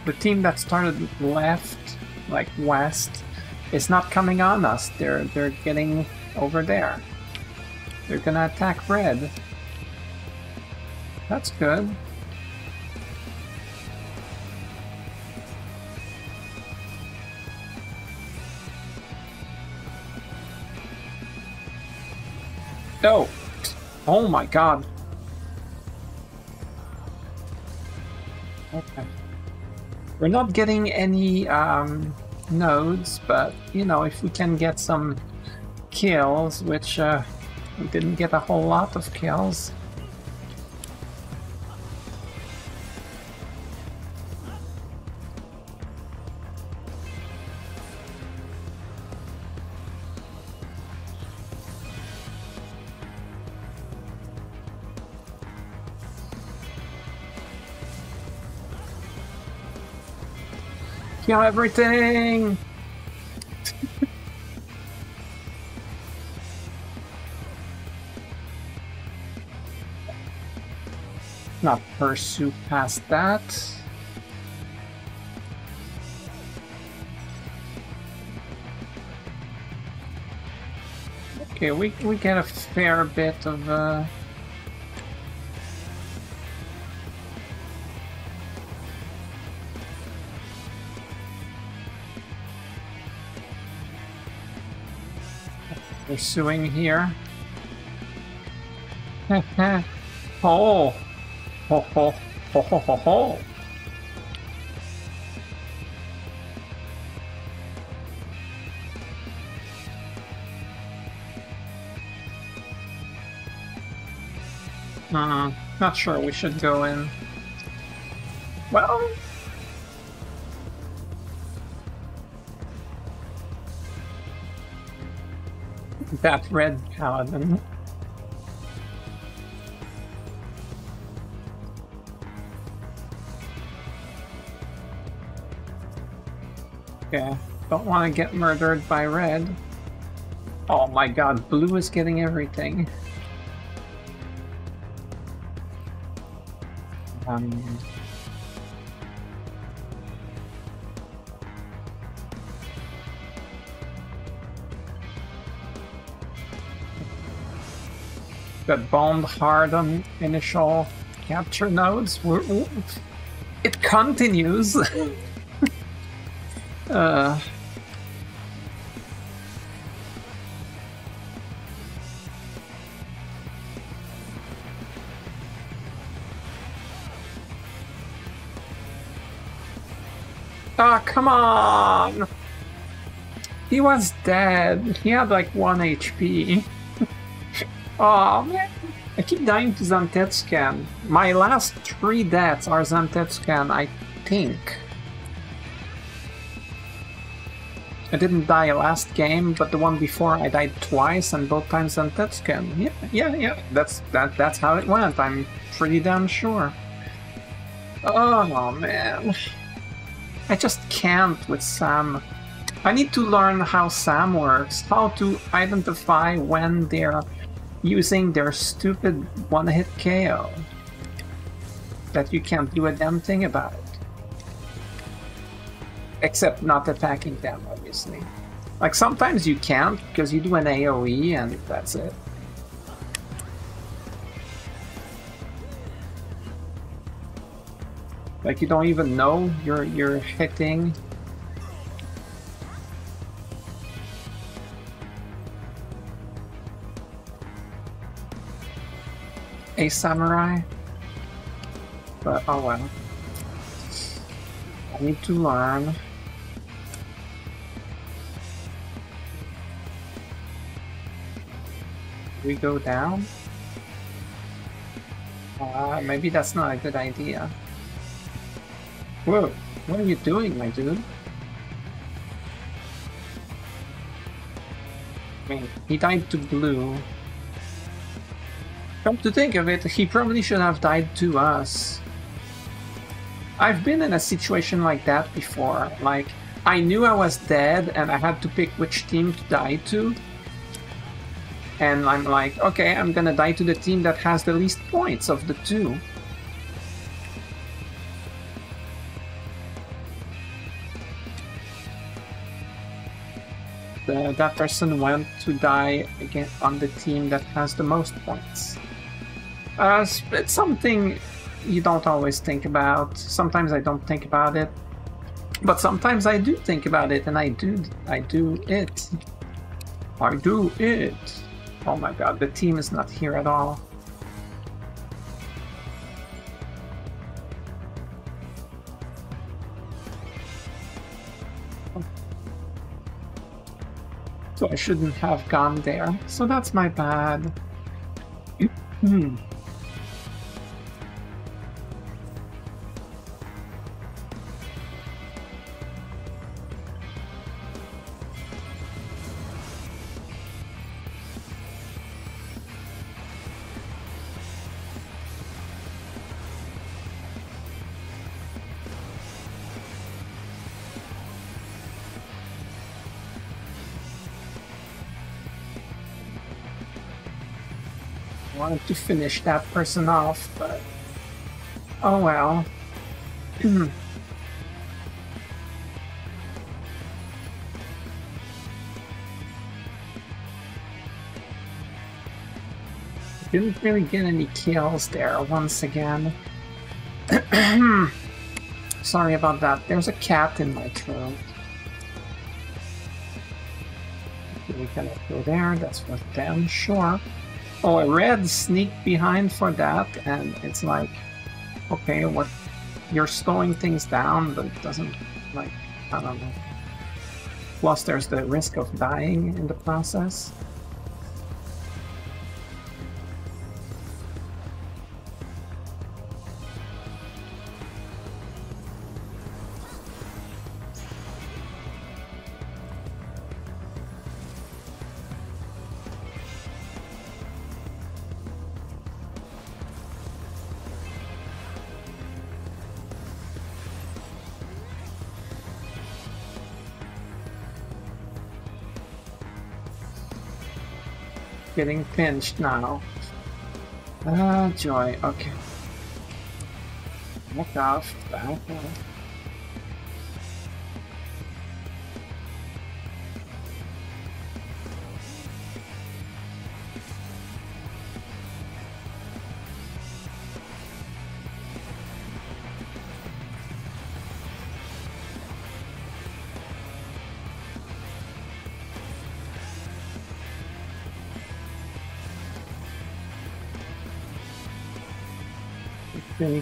the team that started left, like west, is not coming on us. They're they're getting over there. They're gonna attack red. That's good. Oh! Oh my god. We're not getting any um, nodes, but you know, if we can get some kills, which uh, we didn't get a whole lot of kills. Everything! Not pursue past that. Okay, we, we get a fair bit of uh, pursuing here. oh. Ho ho ho ho ho ho. Uh, not sure we should go in. Well, that red paladin. Okay, don't want to get murdered by red. Oh my god, blue is getting everything. Um, got bombed hard on initial capture nodes. It continues. uh, Ah, oh, come on! He was dead. He had like one HP. Oh man, I keep dying to Zantetsuken. My last three deaths are Zantetsuken, I think. I didn't die last game, but the one before I died twice, and both times Zantetsuken. Yeah, yeah, yeah. That's that. That's how it went. I'm pretty damn sure. Oh man, I just can't with Sam. I need to learn how Sam works, how to identify when they're using their stupid one-hit KO that you can't do a damn thing about it. Except not attacking them, obviously. Like, sometimes you can't, because you do an AoE and that's it. Like, you don't even know you're, you're hitting a samurai. But oh well. I need to learn. We go down? Uh, maybe that's not a good idea. Whoa, what are you doing, my dude? I mean, he died to blue. Come to think of it, he probably should have died to us. I've been in a situation like that before. Like, I knew I was dead and I had to pick which team to die to. And I'm like, okay, I'm gonna die to the team that has the least points of the two. The, that person went to die again on the team that has the most points. Uh, it's something you don't always think about. Sometimes I don't think about it, but sometimes I do think about it, and I do. I do it. I do it. Oh my god, the team is not here at all. So I shouldn't have gone there. So that's my bad. wanted to finish that person off, but oh well. Hmm. Didn't really get any kills there once again. Sorry about that. There's a cat in my throat. We cannot go there. That's for damn sure. Oh, a red sneak behind for that, and it's like, okay, what? You're slowing things down, but it doesn't, like, I don't know. Plus, there's the risk of dying in the process. Getting pinched now. Ah, joy. Okay. Back off. Back off.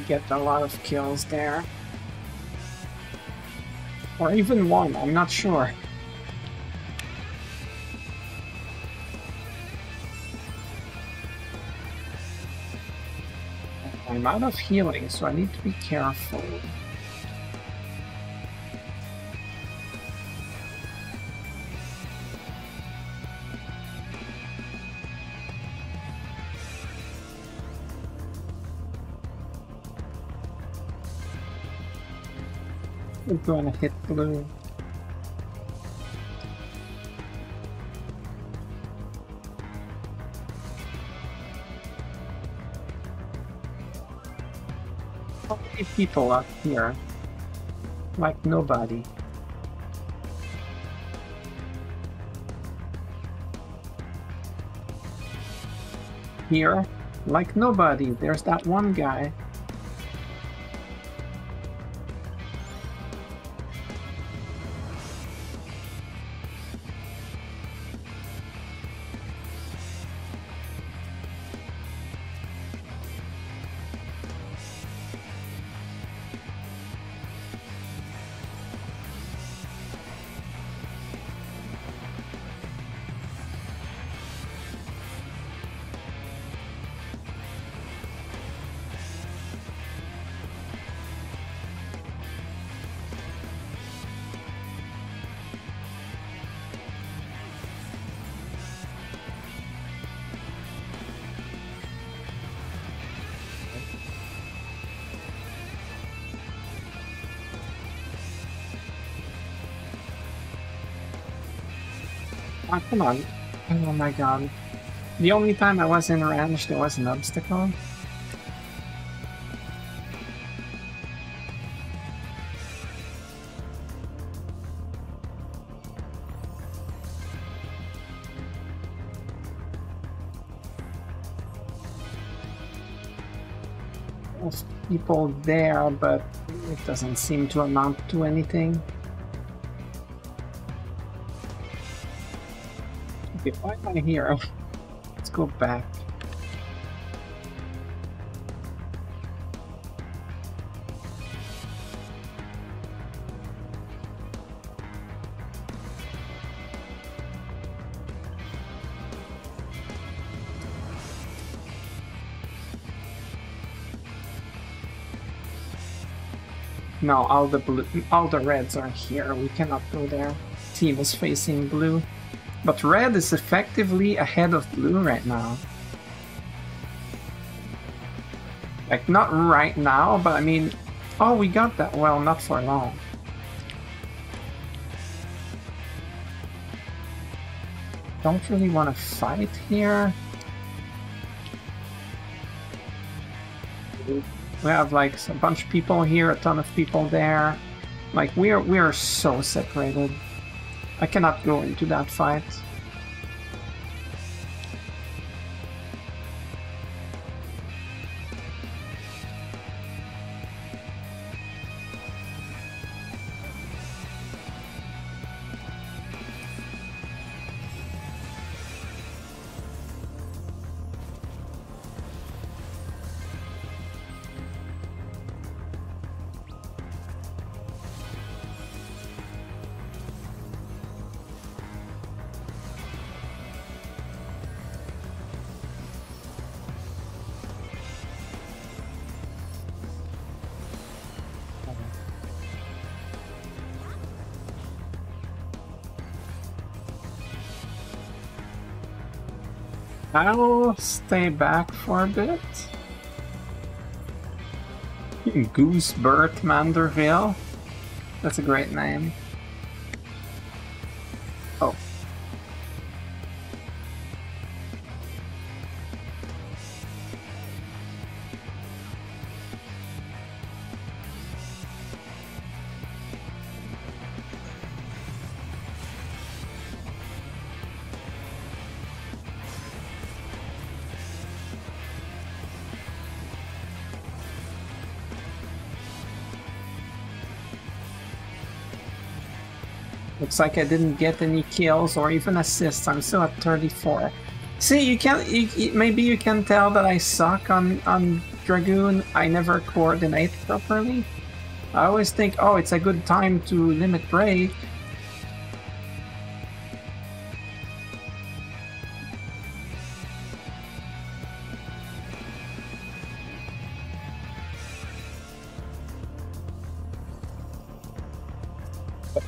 Get a lot of kills there. Or even one, I'm not sure. I'm out of healing, so I need to be careful. Going to hit blue. How many people up here? Like nobody. Here? Like nobody. There's that one guy. Come on. Oh my god. The only time I was in range, there was an obstacle. There's people there, but it doesn't seem to amount to anything. Why am I here? Let's go back. No, all the blue, all the reds are here. We cannot go there. Team is facing blue. But red is effectively ahead of blue right now. Like, not right now, but I mean... Oh, we got that. Well, not for long. Don't really want to fight here. We have like a bunch of people here, a ton of people there. Like we are we are so separated. I cannot go into that fight. I'll stay back for a bit. Goosebert Manderville. That's a great name. Looks like I didn't get any kills or even assists. I'm still at 34. See, you can you, maybe you can tell that I suck on on Dragoon. I never coordinate properly. I always think, oh, it's a good time to limit break.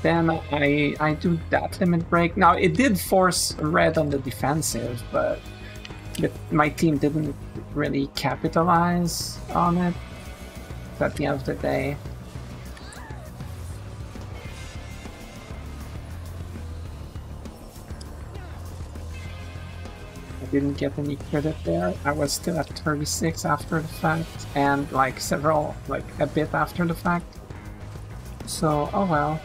Then I I do that limit break. Now it did force red on the defensive, but, but my team didn't really capitalize on it at the end of the day. I didn't get any credit there. I was still at 36 after the fact, and like several, like a bit after the fact. So, oh well.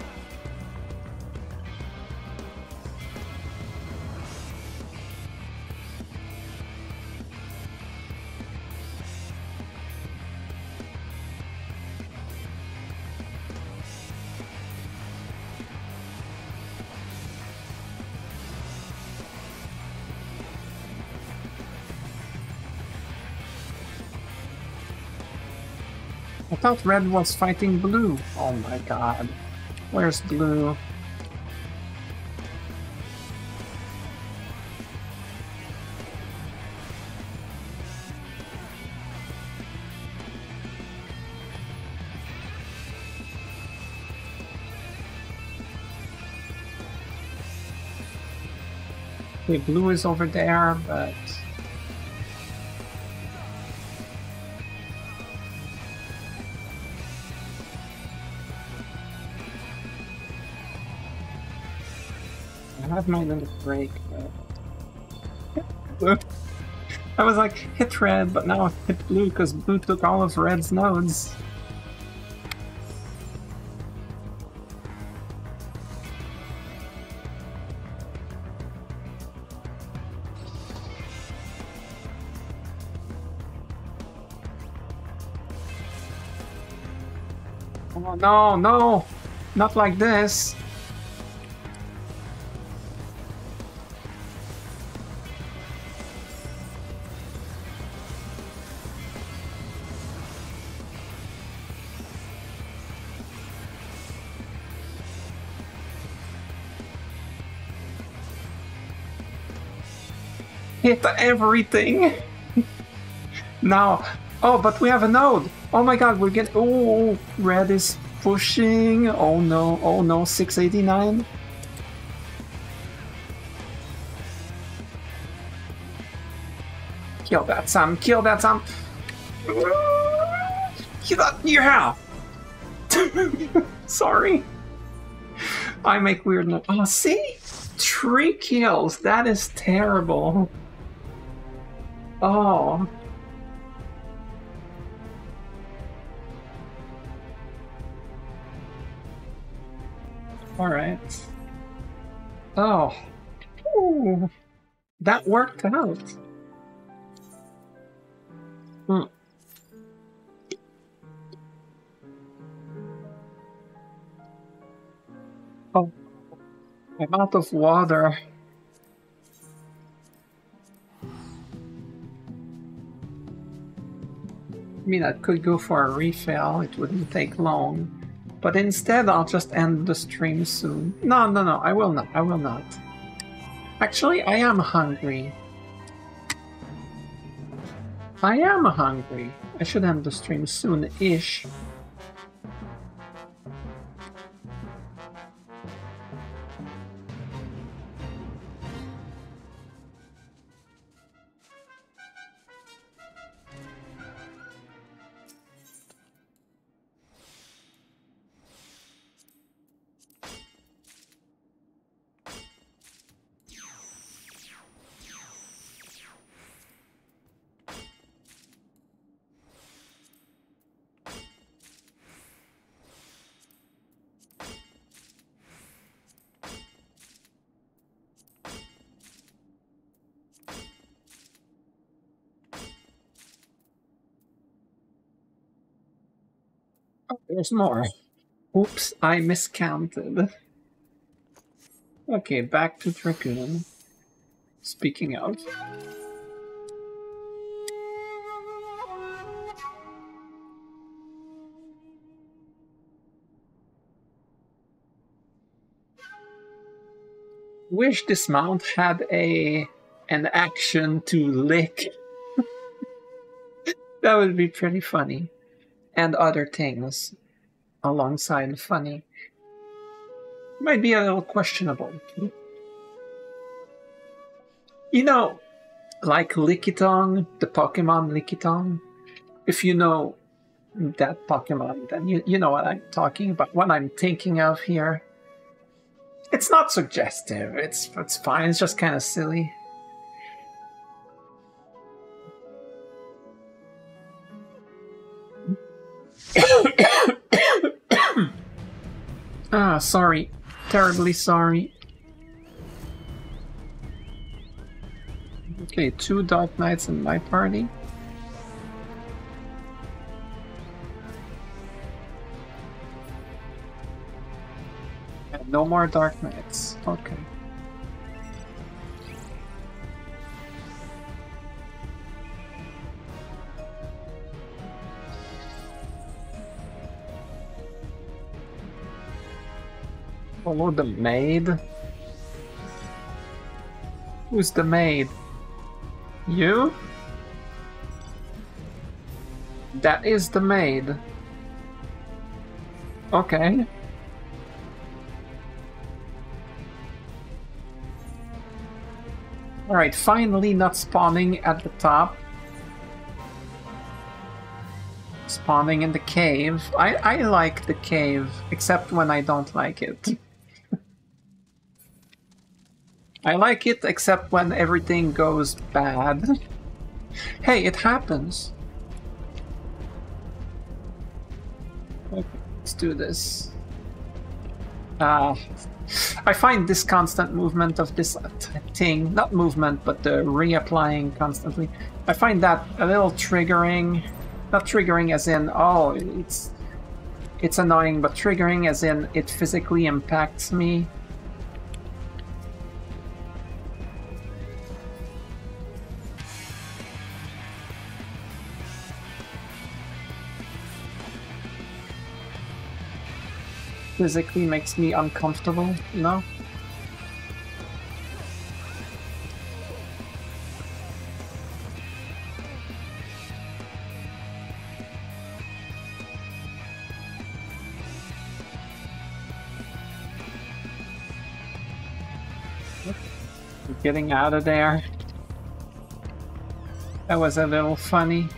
Thought red was fighting blue. Oh my god. Where's blue? Okay, blue is over there, but my limit break, but... I was like, hit red, but now I hit blue because blue took all of red's nodes. Oh no, no! Not like this! Everything. now, oh, but we have a node. Oh my god, we're getting. Oh, red is pushing. Oh no, oh no, 689. Kill that some, kill that Sam. Kill that, yeah! Sorry. I make weird no- Oh, see? Three kills. That is terrible. Oh. Alright. Oh. Ooh. That worked out. Hmm. Oh. I'm out of water. I mean, I could go for a refill, it wouldn't take long. But instead, I'll just end the stream soon. No, no, no, I will not, I will not. Actually, I am hungry. I am hungry. I should end the stream soon-ish. There's more. Oops, I miscounted. Okay, back to Dragoon. Speaking out. Wish this mount had a an action to lick. that would be pretty funny. And other things alongside funny. Might be a little questionable. You know, like Lickitung, the Pokemon Lickitung, if you know that Pokemon, then you, you know what I'm talking about, what I'm thinking of here. It's not suggestive, it's, it's fine, it's just kind of silly. Ah, sorry. Terribly sorry. Okay, two Dark Knights in my party. And no more Dark Knights. Okay. Follow the maid? Who's the maid? You? That is the maid. Okay. Alright, finally not spawning at the top. Spawning in the cave. I, I like the cave, except when I don't like it. I like it except when everything goes bad. hey, it happens. Okay, let's do this. Uh, I find this constant movement of this thing, not movement, but the reapplying constantly, I find that a little triggering. Not triggering as in, oh, it's it's annoying, but triggering as in it physically impacts me. physically makes me uncomfortable, you know? Getting out of there. That was a little funny.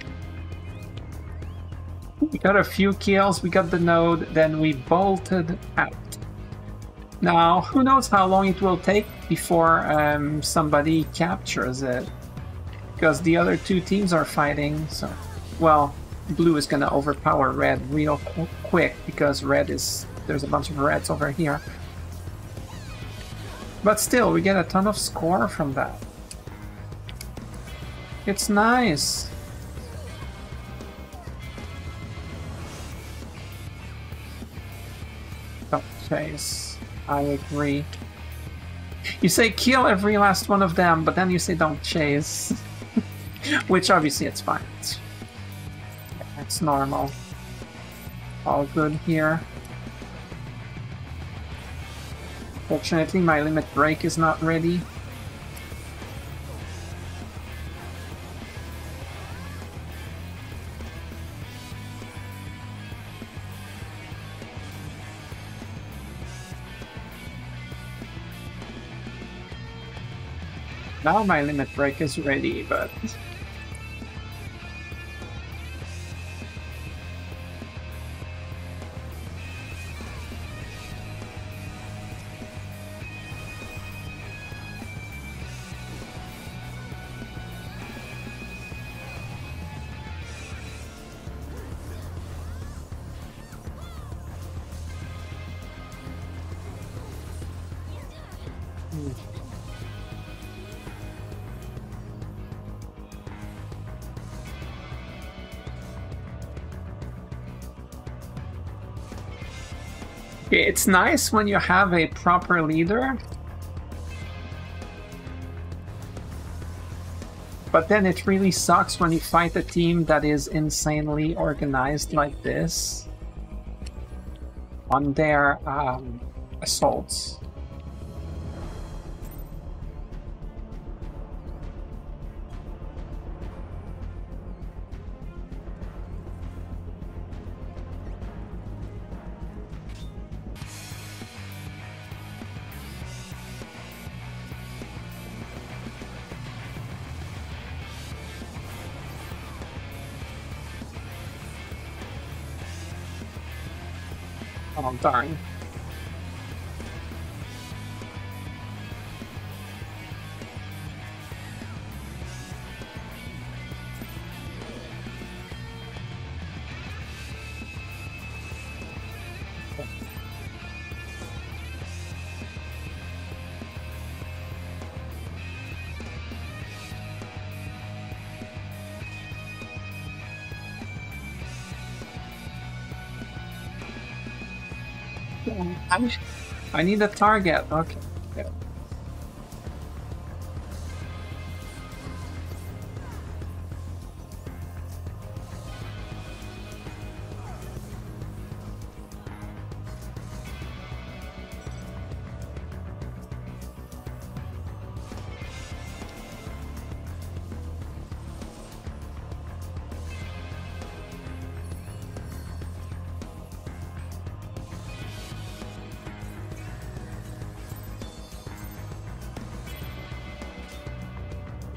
Got a few kills, we got the node, then we bolted out. Now, who knows how long it will take before um, somebody captures it. Because the other two teams are fighting, so... Well, blue is gonna overpower red real qu quick, because red is... There's a bunch of reds over here. But still, we get a ton of score from that. It's nice. Don't. I agree. You say kill every last one of them, but then you say don't chase. Which obviously it's fine. It's, it's normal. All good here. Fortunately, my limit break is not ready. Now my limit break is ready, but it's nice when you have a proper leader. But then it really sucks when you fight a team that is insanely organized like this on their um, assaults. Darn. I need a target. Okay.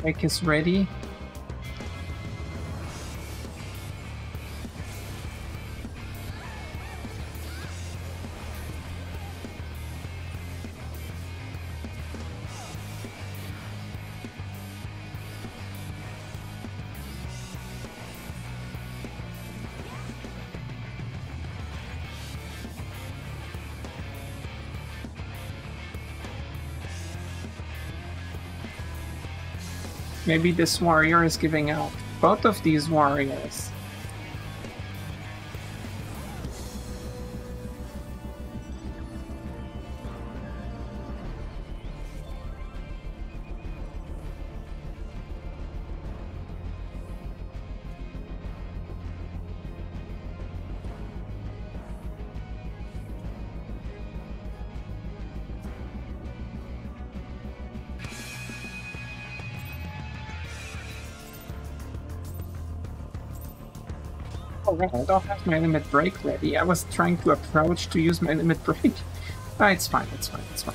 Make is ready. Maybe this warrior is giving out. Both of these warriors. I don't have my limit break ready. I was trying to approach to use my limit break. Ah, it's fine, it's fine, it's fine.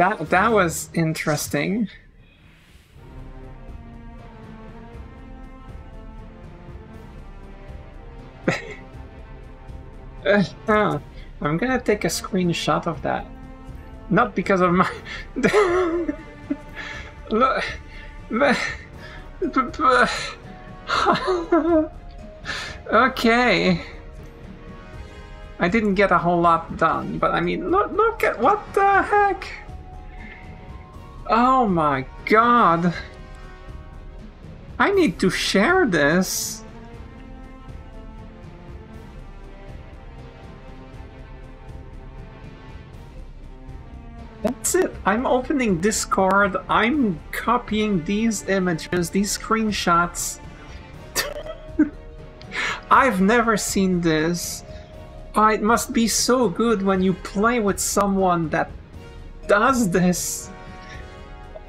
That that was interesting. uh, I'm gonna take a screenshot of that. Not because of my. Look. okay. I didn't get a whole lot done, but I mean, look, look at what the heck? Oh my god. I need to share this. That's it. I'm opening Discord. I'm copying these images, these screenshots. I've never seen this. Oh, it must be so good when you play with someone that does this.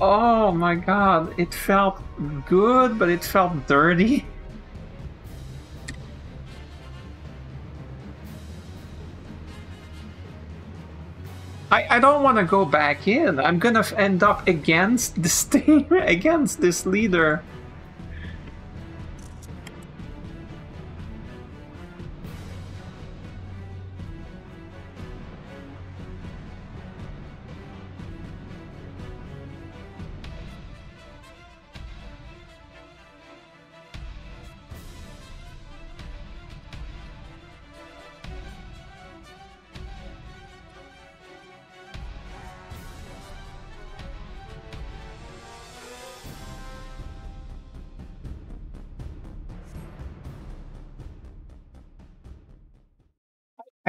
Oh my god, it felt good, but it felt dirty. I, I don't want to go back in. I'm gonna end up against this team, against this leader.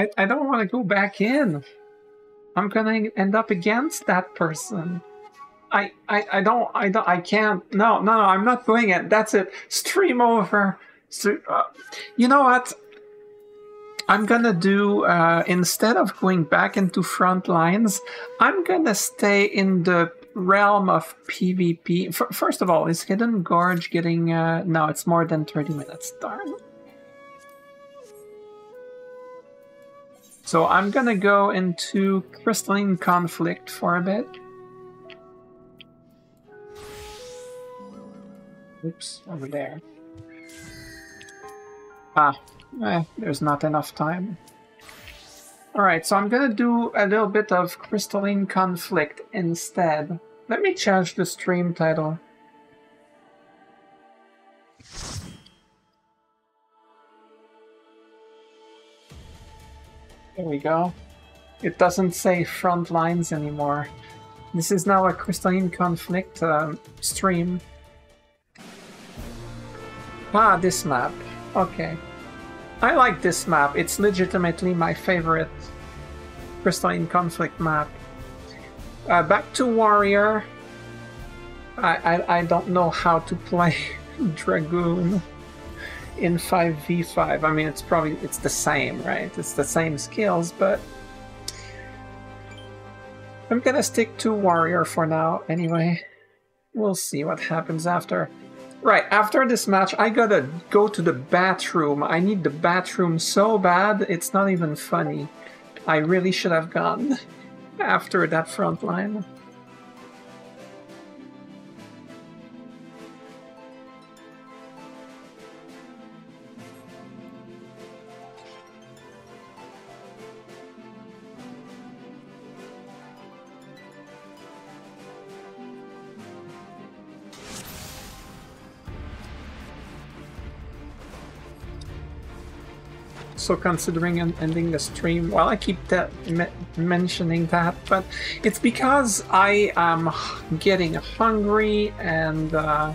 I, I don't want to go back in. I'm gonna end up against that person. I, I, I don't, I don't, I can't. No, no, I'm not doing it. That's it. Stream over. So, uh, you know what? I'm gonna do uh, instead of going back into front lines, I'm gonna stay in the realm of PvP. F first of all, is Hidden Gorge getting? Uh, no, it's more than 30 minutes. Darn. So I'm gonna go into Crystalline Conflict for a bit. Oops, over there. Ah, eh, there's not enough time. Alright, so I'm gonna do a little bit of Crystalline Conflict instead. Let me change the stream title. There we go. It doesn't say front lines anymore. This is now a Crystalline Conflict um, stream. Ah, this map. Okay. I like this map. It's legitimately my favorite Crystalline Conflict map. Uh, back to Warrior. I, I, I don't know how to play Dragoon in 5v5. I mean, it's probably it's the same, right? It's the same skills, but I'm gonna stick to warrior for now anyway. We'll see what happens after. Right, after this match, I gotta go to the bathroom. I need the bathroom so bad, it's not even funny. I really should have gone after that front line. Also considering ending the stream. Well, I keep that me mentioning that, but it's because I am getting hungry and uh,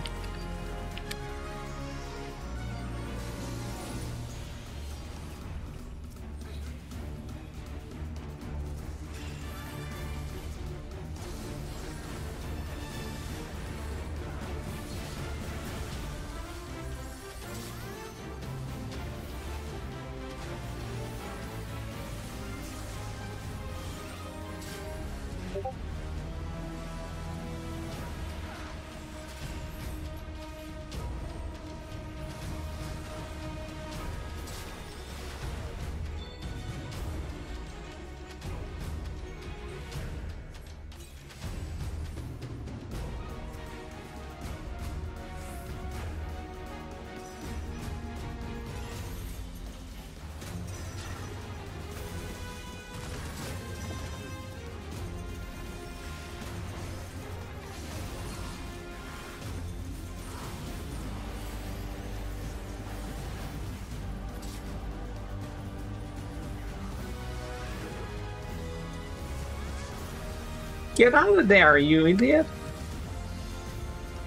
Get out of there, you idiot!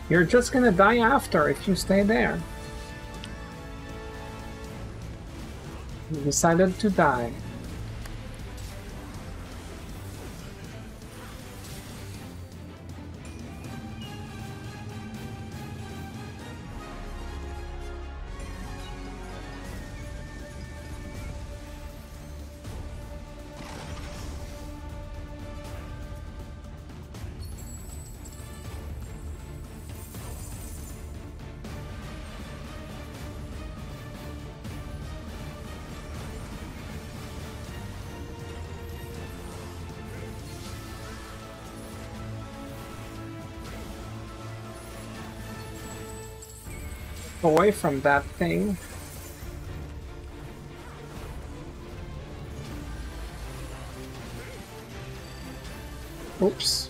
You're just gonna die after if you stay there. You decided to die. From that thing. Oops.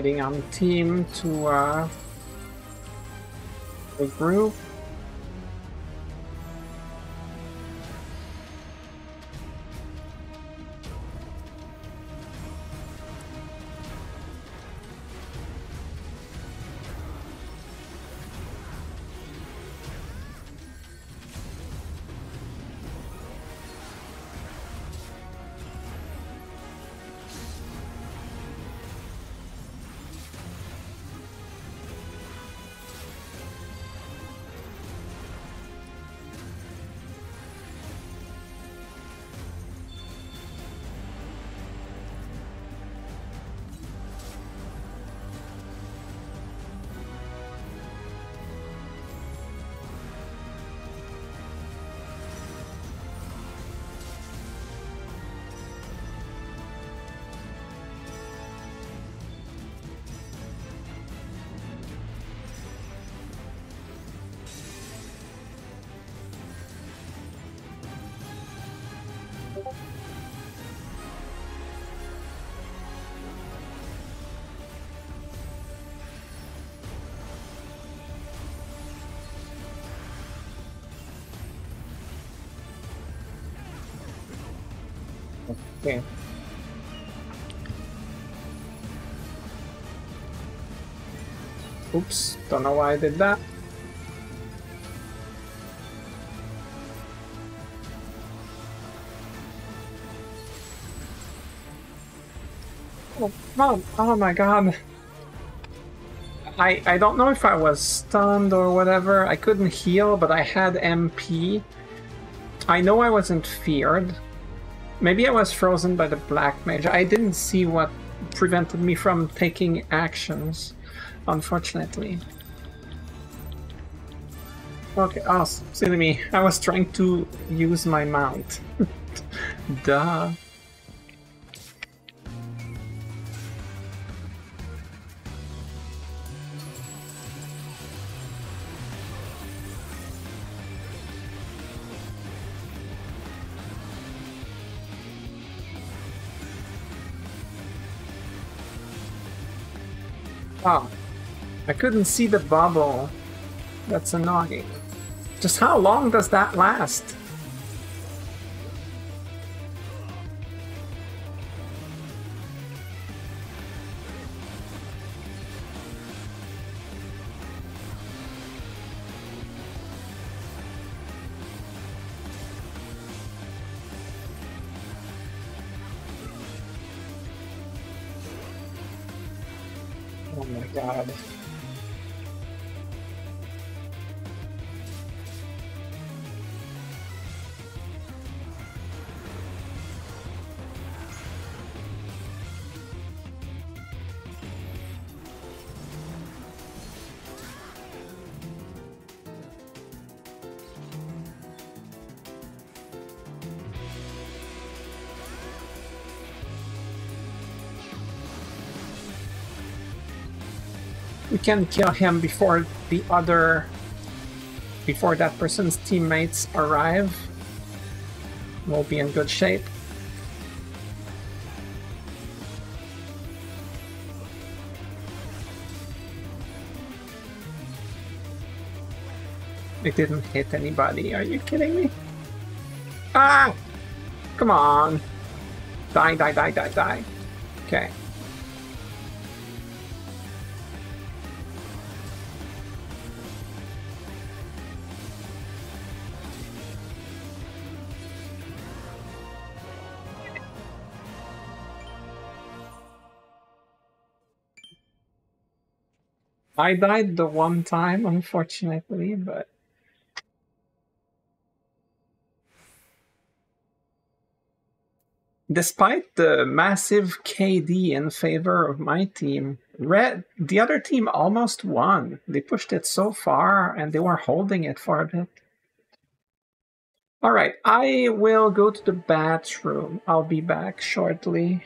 Waiting on team to uh, regroup. Okay. Oops, don't know why I did that. Oh, oh, oh my god. I, I don't know if I was stunned or whatever. I couldn't heal, but I had MP. I know I wasn't feared. Maybe I was frozen by the black mage. I didn't see what prevented me from taking actions, unfortunately. Okay, oh, silly me. I was trying to use my mount. Duh. Oh, I couldn't see the bubble. That's annoying. Just how long does that last? Can kill him before the other before that person's teammates arrive, we'll be in good shape. It didn't hit anybody. Are you kidding me? Ah! Come on. Die, die, die, die, die. Okay. I died the one time, unfortunately, but despite the massive KD in favor of my team, Red the other team almost won. They pushed it so far and they were holding it for a bit. Alright, I will go to the bathroom. I'll be back shortly.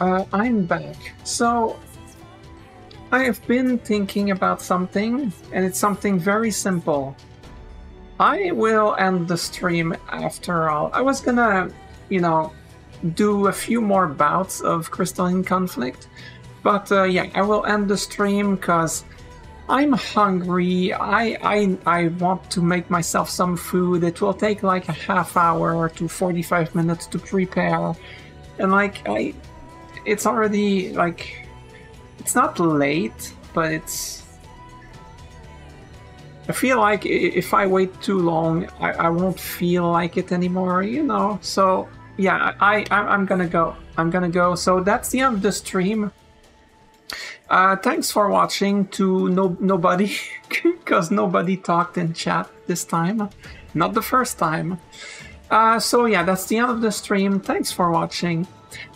Uh, I'm back. So, I have been thinking about something, and it's something very simple. I will end the stream after all. I was gonna, you know, do a few more bouts of Crystalline Conflict, but uh, yeah, I will end the stream because I'm hungry. I, I I want to make myself some food. It will take like a half hour to 45 minutes to prepare and like I, it's already like, it's not late, but it's. I feel like if I wait too long, I, I won't feel like it anymore, you know. So yeah, I, I I'm gonna go. I'm gonna go. So that's the end of the stream. Uh, thanks for watching to no nobody, because nobody talked in chat this time. Not the first time. Uh, so yeah, that's the end of the stream. Thanks for watching.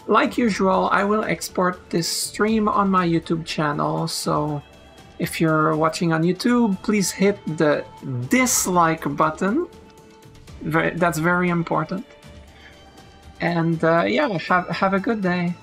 Like usual, I will export this stream on my YouTube channel, so if you're watching on YouTube, please hit the dislike button. That's very important. And uh, yeah, have, have a good day.